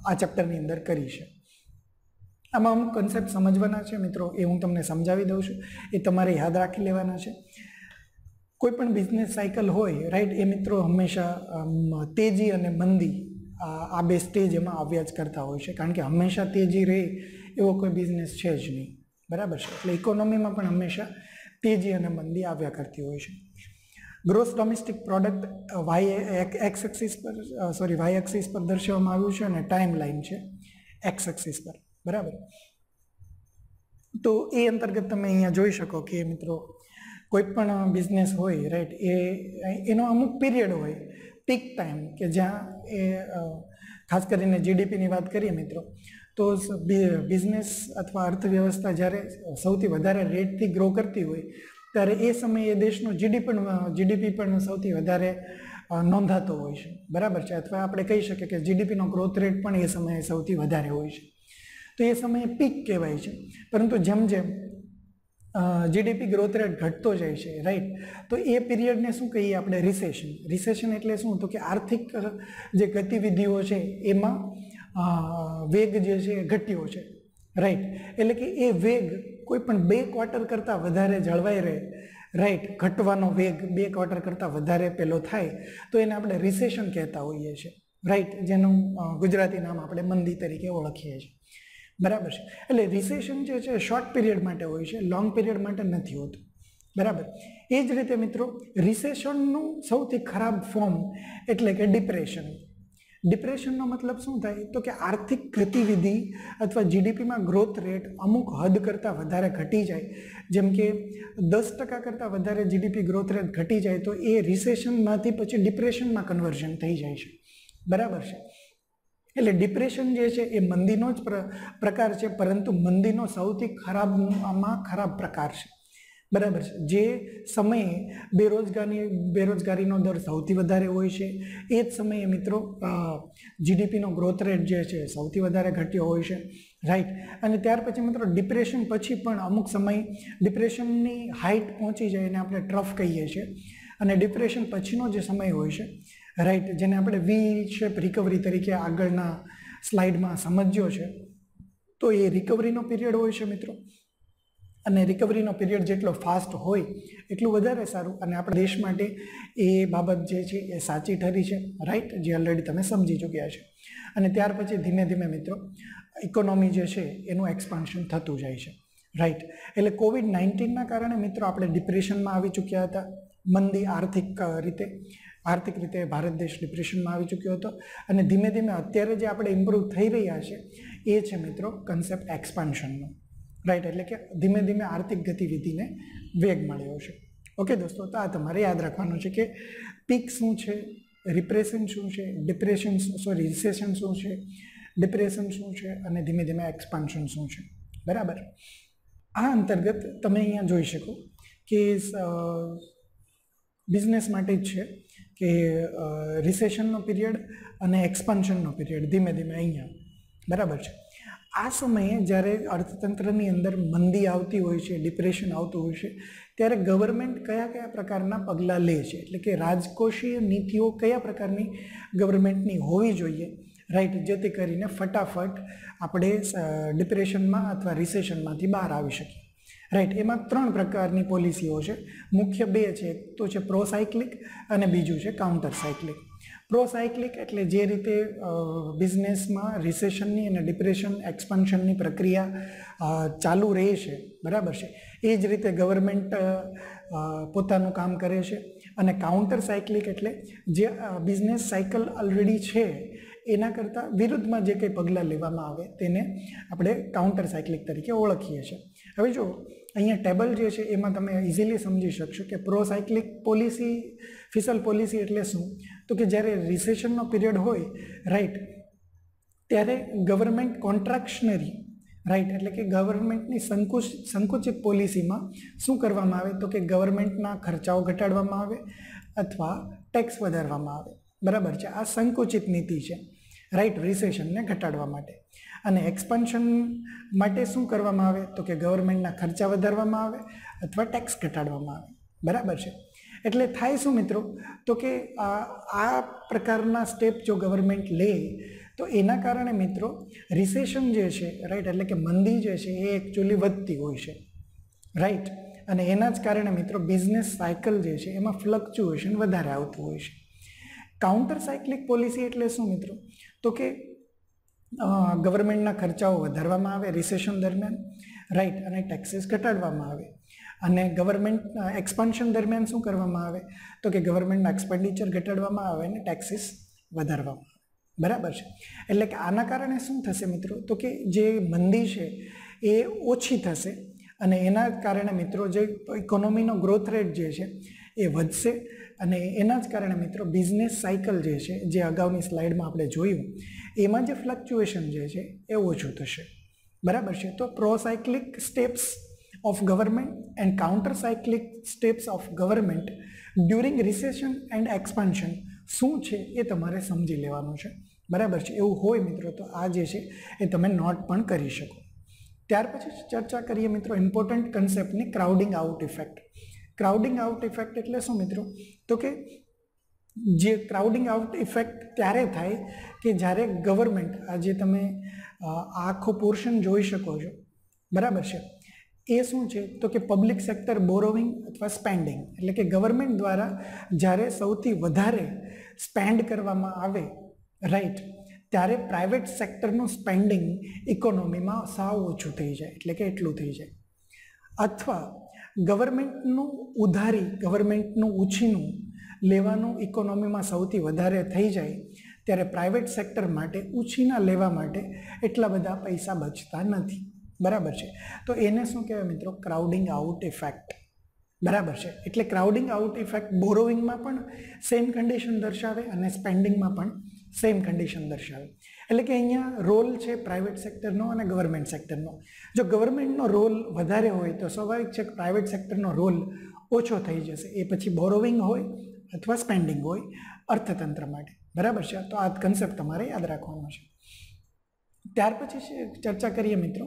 આ ચેપ્ટરની અંદર કરી છે. આમાં અમુક કન્સેપ્ટ સમજવાના છે. મિત્રો, એ હું તમને સમજાવી દઉં છું. એ તમારે યાદ રાખી લેવાના છે. કોઈ પણ બિઝનેસ સાયકલ હોય રાઈટ એ મિત્રો હંમેશા તેજી અને મંદી આ બે સ્ટેજ એમાં આવ્યા જ કરતા હોય છે. કારણ કે હંમેશા તેજી રહે એવો કોઈ બિઝનેસ છે જ નહીં. બરાબર છે? એટલે ઇકોનોમીમાં પણ હંમેશા તેજી અને મંદી આવ્યા કરતી હોય છે. Gross domestic product Y X axis પર સોરી વાય એક્સિસ પર દર્શાવવામાં આવ્યું છે અને ટાઈમ લાઈન છે એક્સ એક્સિસ પર. બરાબર. તો એ અંતર્ગત તમે અહીંયા જોઈ શકો કે મિત્રો કોઈ પણ બિઝનેસ હોય રાઈટ એ, એનો અમુક પીરિયડ હોય પીક ટાઈમ કે જ્યાં એ ખાસ કરીને જીડીપીની વાત કરીએ મિત્રો, તો બિઝનેસ અથવા અર્થવ્યવસ્થા જ્યારે સૌથી વધારે રેટથી ગ્રો કરતી હોય, ત્યારે એ સમયે દેશનો જીડી પણ જીડીપી પણ સૌથી વધારે નોંધાતો હોય છે. બરાબર છે? અથવા આપણે કહી શકીએ કે જીડીપીનો ગ્રોથ રેટ પણ એ સમયે સૌથી વધારે હોય છે. તો એ સમયે પીક કહેવાય છે. પરંતુ જેમ જેમ જીડીપી ગ્રોથ રેટ ઘટતો જાય છે રાઈટ તો એ પીરિયડને શું કહીએ આપણે? રિસેશન રિસેશન એટલે શું? તો કે આર્થિક જે ગતિવિધિઓ છે એમાં વેગ જે છે એ ઘટ્યો છે રાઈટ એટલે કે એ વેગ કોઈ પણ બે ક્વાર્ટર કરતાં વધારે જળવાઈ રહે રાઈટ ઘટવાનો વેગ બે ક્વાર્ટર કરતાં વધારે પેલો થાય, તો એને આપણે રિસેશન કહેતા હોઈએ છીએ રાઈટ જેનું ગુજરાતી નામ આપણે મંદી તરીકે ઓળખીએ છીએ. બરાબર છે. એટલે રિસેશન જે છે શોર્ટ પીરિયડ માટે હોય છે લોંગ પીરિયડ માટે નથી હોતું. બરાબર. એ જ રીતે મિત્રો રિસેશનનું સૌથી ખરાબ ફોર્મ એટલે કે ડિપ્રેશન ડિપ્રેશનનો મતલબ શું થાય? તો કે આર્થિક ગતિવિધિ અથવા જીડીપીમાં ગ્રોથ રેટ અમુક હદ કરતાં વધારે ઘટી જાય. જેમ કે દસ ટકા કરતાં વધારે જીડીપી ગ્રોથ રેટ ઘટી જાય તો એ રિસેશનમાંથી પછી ડિપ્રેશનમાં કન્વર્ઝન થઈ જાય છે. બરાબર છે. એટલે ડિપ્રેશન જે છે એ મંદીનો જ પ્ર- પ્રકાર છે, પરંતુ મંદીનો સૌથી ખરાબમાં ખરાબ પ્રકાર છે. બરાબર છે. જે સમયે બેરોજગારી, બેરોજગારીનો દર સૌથી વધારે હોય છે, એ જ સમયે મિત્રો જીડીપીનો ગ્રોથ રેટ જે છે સૌથી વધારે ઘટ્યો હોય છે. રાઈટ અને ત્યાર પછી મિત્રો ડિપ્રેશન પછી પણ અમુક સમય ડિપ્રેશનની હાઇટ પહોંચી જાય એને આપણે ટ્રફ કહીએ છીએ. અને ડિપ્રેશન પછીનો જે સમય હોય છે રાઈટ જેને આપણે વી શેપ રિકવરી તરીકે આગળના સ્લાઇડમાં સમજ્યો છે. તો એ રિકવરીનો પીરિયડ હોય છે મિત્રો. અને રિકવરીનો પીરિયડ જેટલો ફાસ્ટ હોય, એટલું વધારે સારું. અને આપણા દેશ માટે એ બાબત જે છે એ સાચી ઠરી છે. રાઈટ જે ઓલરેડી તમે સમજી ચૂક્યા છે. અને ત્યાર પછી ધીમે ધીમે મિત્રો ઇકોનોમી જે છે એનું એક્સપાન્શન થતું જાય છે. રાઈટ એટલે કોવિડ નાઇન્ટીનના કારણે મિત્રો આપણે ડિપ્રેશનમાં આવી ચૂક્યા હતા. મંદી આર્થિક રીતે. આર્થિક રીતે ભારત દેશ ડિપ્રેશનમાં આવી ચૂક્યો હતો. અને ધીમે ધીમે અત્યારે જે આપણે ઇમ્પ્રૂવ થઈ રહ્યા છે, એ છે મિત્રો કન્સેપ્ટ એક્સપાન્શનનો રાઈટ એટલે કે ધીમે ધીમે આર્થિક ગતિવિધિને વેગ મળ્યો છે. ઓકે દોસ્તો, તો આ તમારે યાદ રાખવાનું છે કે પીક શું છે રિપ્રેશન શું છે ડિપ્રેશન સોરી રિસેશન શું છે ડિપ્રેશન શું છે, અને ધીમે ધીમે એક્સપાન્શન શું છે. બરાબર? આ અંતર્ગત તમે અહીંયા જોઈ શકો કે બિઝનેસ માટે જ છે. કે રિસેશનનો પિરિયડ અને એક્સપાન્શનનો પીરિયડ ધીમે ધીમે અહીંયા. બરાબર છે? આ સમયે જ્યારે અર્થતંત્રની અંદર મંદી આવતી હોય છે ડિપ્રેશન આવતું હોય છે, ત્યારે ગવર્મેન્ટ કયા કયા પ્રકારના પગલાં લે છે? એટલે કે રાજકોષીય નીતિઓ કયા પ્રકારની ગવર્મેન્ટની હોવી જોઈએ? રાઈટ જેથી કરીને ફટાફટ આપણે ડિપ્રેશનમાં અથવા રિસેશનમાંથી બહાર આવી શકીએ. રાઈટ એમાં ત્રણ પ્રકારની પોલિસીઓ છે. મુખ્ય બે છે એક તો છે પ્રો સાયક્લિક અને બીજું છે કાઉન્ટર સાયક્લિક પ્રોસાયક્લિક એટલે જે રીતે બિઝનેસમાં રિસેશનની અને ડિપ્રેશન એક્સપાન્શનની પ્રક્રિયા ચાલુ રહે છે, બરાબર છે? એ જ રીતે ગવર્મેન્ટ પોતાનું કામ કરે છે. અને કાઉન્ટર સાયક્લિક એટલે જે બિઝનેસ સાયકલ ઓલરેડી છે, એના કરતાં વિરુદ્ધમાં જે કંઈ પગલાં લેવામાં આવે, તેને આપણે કાઉન્ટર સાયક્લિક તરીકે ઓળખીએ છીએ. હવે જો અહીંયા ટેબલ જે છે એમાં તમે ઇઝીલી સમજી શકશો કે પ્રોસાયક્લિક પોલિસી ફિસલ પોલિસી એટલે શું? તો કે જ્યારે રિસેશનનો પીરિયડ હોય રાઈટ ત્યારે ગવર્મેન્ટ કોન્ટ્રાક્શનરી રાઈટ એટલે કે ગવર્મેન્ટની સંકુચ, સંકુચિત પોલિસીમાં શું કરવામાં આવે? તો કે ગવર્મેન્ટના ખર્ચાઓ ઘટાડવામાં આવે અથવા ટેક્સ વધારવામાં આવે. બરાબર છે? આ સંકુચિત નીતિ છે રાઈટ રિસેશનને ઘટાડવા માટે. અને એક્સપાન્શન માટે શું કરવામાં આવે? તો કે ગવર્મેન્ટના ખર્ચા વધારવામાં આવે અથવા ટેક્સ ઘટાડવામાં આવે. બરાબર છે? એટલે થાય શું મિત્રો? તો કે આ પ્રકારના સ્ટેપ જો ગવર્મેન્ટ લે, તો એના કારણે મિત્રો રિસેશન જે છે રાઈટ એટલે કે મંદી જે છે, એ એકચ્યુઅલી વધતી હોય છે. રાઈટ અને એના જ કારણે મિત્રો બિઝનેસ સાયકલ જે છે, એમાં ફ્લક્ચ્યુએશન વધારે આવતું હોય છે. કાઉન્ટર સાયકલિક પોલિસી એટલે શું મિત્રો? તો કે ગવર્મેન્ટના ખર્ચાઓ વધારવામાં આવે રિસેશન દરમિયાન રાઈટ અને ટેક્સીસ ઘટાડવામાં આવે. અને ગવર્મેન્ટ એક્સપાન્શન દરમિયાન શું કરવામાં આવે? તો કે ગવર્મેન્ટના એક્સપેન્ડિચર ઘટાડવામાં આવે અને ટેક્સીસ વધારવામાં આવે. બરાબર છે? એટલે કે આના કારણે શું થશે મિત્રો? તો કે જે મંદી છે એ ઓછી થશે અને એના કારણે મિત્રો જે ઇકોનોમીનો ગ્રોથ રેટ જે છે એ વધશે. અને એના જ કારણે મિત્રો બિઝનેસ સાયકલ જે છે, જે અગાઉની સ્લાઇડમાં આપણે જોયું, એમાં જે ફ્લક્ચ્યુએશન જે છે એ ઓછું થશે. બરાબર છે? તો procyclical steps of government and counter cyclical steps of government during recession and expansion શું છે એ તમારે સમજી લેવાનું છે. બરાબર છે? એવું હોય મિત્રો તો આ જે છે એ તમે નોટ પણ કરી શકો. ત્યાર પછી ચર્ચા કરીએ મિત્રો important કન્સેપ્ટની crowding out effect crowding out effect એટલે શું મિત્રો? તો કે જે ક્રાઉડિંગ આઉટ ઇફેક્ટ ત્યારે થાય કે જ્યારે ગવર્મેન્ટ આજે તમે આખો પોર્શન જોઈ શકો છો, બરાબર છે? એ શું છે? તો કે પબ્લિક સેક્ટર બોરોવિંગ અથવા સ્પેન્ડિંગ એટલે કે ગવર્મેન્ટ દ્વારા જ્યારે સૌથી વધારે સ્પેન્ડ કરવામાં આવે રાઈટ ત્યારે પ્રાઇવેટ સેક્ટરનું સ્પેન્ડિંગ ઇકોનોમીમાં સાવ ઓછું થઈ જાય, એટલે કે એટલું થઈ જાય. અથવા ગવર્મેન્ટનું ઉધારી, ગવર્મેન્ટનું ઉછીનું લેવાનું ઇકોનોમીમાં સૌથી વધારે થઈ જાય ત્યારે પ્રાઇવેટ સેક્ટર માટે, ઉછીના લેવા માટે એટલા બધા પૈસા બચતા નથી. બરાબર છે? તો એને શું કહેવાય મિત્રો? Crowding out effect. બરાબર છે? એટલે ક્રાઉડિંગ આઉટ ઇફેક્ટ બોરોવિંગમાં પણ સેમ કન્ડિશન દર્શાવે અને સ્પેન્ડિંગમાં પણ સેમ કન્ડિશન દર્શાવે. એટલે કે અહીંયા રોલ છે પ્રાઇવેટ સેક્ટરનો અને ગવર્મેન્ટ સેક્ટરનો જો ગવર્મેન્ટનો રોલ વધારે હોય તો સ્વાભાવિક છે કે પ્રાઇવેટ સેક્ટરનો રોલ ઓછો થઈ જશે. એ પછી બોરોવિંગ હોય અથવા સ્પેન્ડિંગ હોય અર્થતંત્ર માટે. બરાબર છે? તો આ કન્સેપ્ટ તમારે યાદ રાખવાનો છે. ત્યાર પછી ચર્ચા કરીએ મિત્રો.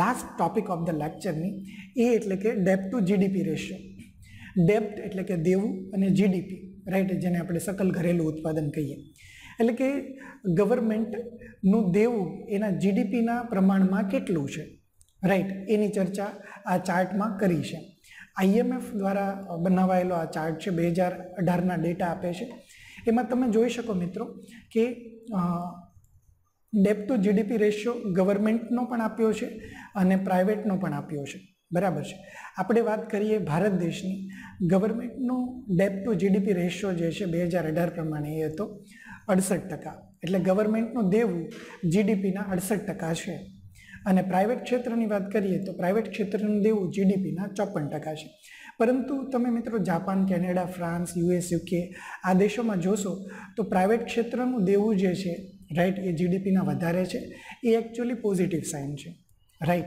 લાસ્ટ ટોપિક ઓફ ધ લેક્ચરની એ એટલે કે ડેપ ટુ જીડીપી રેશિયો ડેપ્ટ એટલે કે દેવું અને જીડીપી રાઈટ જેને આપણે સકલ ઘરેલું ઉત્પાદન કહીએ. એટલે કે ગવર્મેન્ટનું દેવું એના જીડીપીના પ્રમાણમાં કેટલું છે? રાઈટ એની ચર્ચા આ ચાર્ટમાં કરી છે. આઈએમએફ દ્વારા બનાવાયેલો આ ચાર્ટ છે, બે હજાર અઢારના ડેટા આપે છે. એમાં તમે જોઈ શકો મિત્રો કે ડેપ ટુ જીડીપી રેશિયો ગવર્મેન્ટનો પણ આપ્યો છે અને પ્રાઇવેટનો પણ આપ્યો છે. બરાબર છે? આપણે વાત કરીએ ભારત દેશની. ગવર્મેન્ટનું ડેપ ટુ જીડીપી રેશિયો જે છે, બે હજાર અઢાર પ્રમાણે એ હતો. અડસઠ ટકા. એટલે ગવર્મેન્ટનું દેવું જીડીપીના અડસઠ ટકા છે. અને પ્રાઇવેટ ક્ષેત્રની વાત કરીએ તો પ્રાઇવેટ ક્ષેત્રનું દેવું જીડીપીના ચોપન ટકા છે. પરંતુ તમે મિત્રો Japan, Canada, France, US, UK આ દેશોમાં જોશો તો પ્રાઇવેટ ક્ષેત્રનું દેવું જે છે રાઈટ એ જીડીપીના વધારે છે. એ એકચ્યુઅલી પોઝિટિવ સાઇન છે. રાઈટ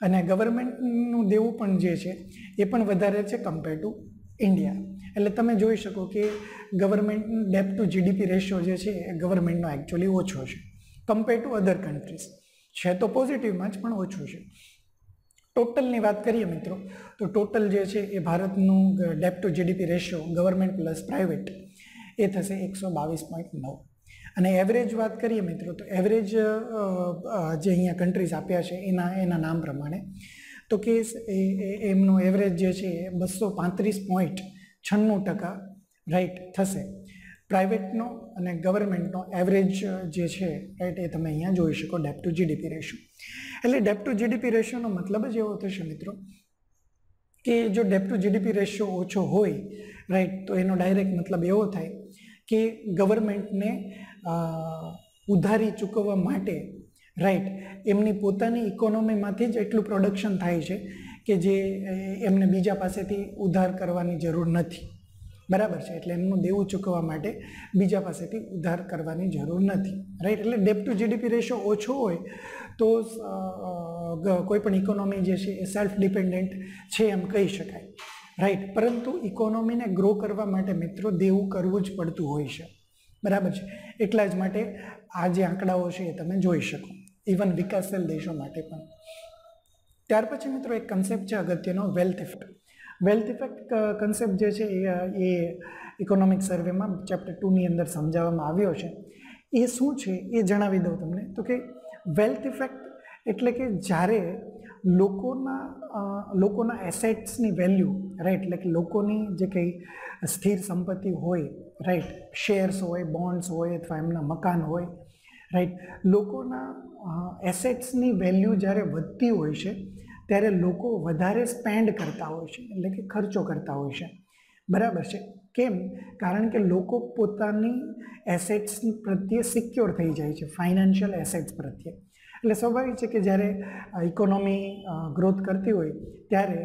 અને ગવર્મેન્ટનું દેવું પણ જે છે, એ પણ વધારે છે કમ્પેર ટુ ઇન્ડિયા એટલે તમે જોઈ શકો કે government debt to GDP ratio જે છે એ ગવર્મેન્ટનો એકચ્યુઅલી ઓછો છે કમ્પેર ટુ અધર કન્ટ્રીઝ છે તો પોઝિટિવમાં જ, પણ ઓછું છે. ટોટલની વાત કરીએ મિત્રો, તો ટોટલ જે છે એ ભારતનું debt to GDP ratio government plus private એ થશે એકસો બાવીસ પોઈન્ટ નવ. અને એવરેજ વાત કરીએ મિત્રો, તો એવરેજ જે અહીંયા કન્ટ્રીઝ આપ્યા છે એના એના નામ પ્રમાણે, તો કે એમનો એવરેજ જે છે એ બસો પાંત્રીસ પોઈન્ટ છન્નું ટકા રાઈટ થશે. પ્રાઇવેટનો અને ગવર્મેન્ટનો એવરેજ જે છે રાઈટ એ તમે અહીંયા જોઈ શકો ડેપ ટુ જીડીપી રેશિયો એટલે ડેપ ટુ જીડીપી રેશિયોનો મતલબ જ એવો થશે મિત્રો કે જો ડેપ ટુ જીડીપી રેશિયો ઓછો હોય રાઈટ તો એનો ડાયરેક્ટ મતલબ એવો થાય કે ગવર્મેન્ટને ઉધારી ચૂકવવા માટે રાઈટ એમની પોતાની ઇકોનોમીમાંથી જ એટલું પ્રોડક્શન થાય છે કે જે એમને બીજા પાસેથી ઉધાર કરવાની જરૂર નથી. બરાબર છે? એટલે એમનું દેવું ચૂકવવા માટે બીજા પાસેથી ઉધાર કરવાની જરૂર નથી. રાઈટ એટલે ડેપ ટુ જીડીપી રેશિયો ઓછો હોય તો કોઈપણ ઇકોનોમી જે છે એ સેલ્ફ ડિપેન્ડન્ટ છે એમ કહી શકાય. રાઈટ પરંતુ ઇકોનોમીને ગ્રો કરવા માટે મિત્રો દેવું કરવું જ પડતું હોય છે. બરાબર છે? એટલા જ માટે આ જે આંકડાઓ છે એ તમે જોઈ શકો. ઇવન વિકાસશીલ દેશો માટે પણ. ત્યાર પછી મિત્રો એક કન્સેપ્ટ છે અગત્યનો wealth effect wealth effect concept જે છે એ ઇકોનોમિક સર્વેમાં ચેપ્ટર ટુની અંદર સમજાવવામાં આવ્યો છે. એ શું છે એ જણાવી દઉં તમને. તો કે વેલ્થ ઇફેક્ટ એટલે કે જ્યારે લોકોના લોકોના એસેટ્સની વેલ્યુ રાઈટ એટલે કે લોકોની જે કંઈ સ્થિર સંપત્તિ હોય રાઈટ શેર્સ હોય બોન્ડ્સ હોય અથવા એમના મકાન હોય રાઈટ લોકોના એસેટ્સની વેલ્યુ જ્યારે વધતી હોય છે, ત્યારે લોકો વધારે સ્પેન્ડ કરતા હોય છે, એટલે કે ખર્ચો કરતા હોય છે. બરાબર છે? કેમ? કારણ કે લોકો પોતાની એસેટ્સ પ્રત્યે સિક્યોર થઈ જાય છે ફાઇનાન્શિયલ એસેટ્સ પ્રત્યે. એટલે સ્વાભાવિક છે કે જ્યારે ઇકોનોમી ગ્રોથ કરતી હોય, ત્યારે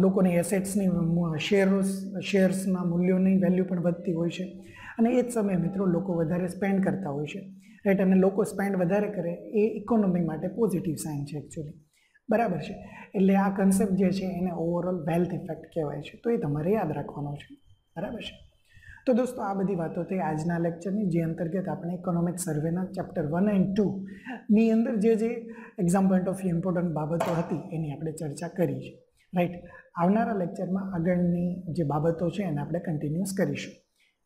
લોકોની એસેટ્સની શેરોસ શેર્સના મૂલ્યોની વેલ્યુ પણ વધતી હોય છે. અને એ જ સમયે મિત્રો લોકો વધારે સ્પેન્ડ કરતા હોય છે. રાઈટ અને લોકો સ્પેન્ડ વધારે કરે એ ઇકોનોમી માટે પોઝિટિવ સાઇન છે એકચ્યુઅલી બરાબર છે? એટલે આ કન્સેપ્ટ જે છે એને ઓવરઓલ વેલ્થ ઇફેક્ટ કહેવાય છે. તો એ તમારે યાદ રાખવાનો છે. બરાબર છે? તો દોસ્તો, આ બધી વાતો થઈ આજના લેક્ચરની જે અંતર્ગત આપણે ઇકોનોમિક સર્વેના ચેપ્ટર વન એન્ડ ટુ ની અંદર જે જે exam point of view important બાબતો હતી, એની આપણે ચર્ચા કરી છે. રાઈટ આવનારા લેક્ચરમાં આગળની જે બાબતો છે એને આપણે કન્ટિન્યુઅસ કરીશું.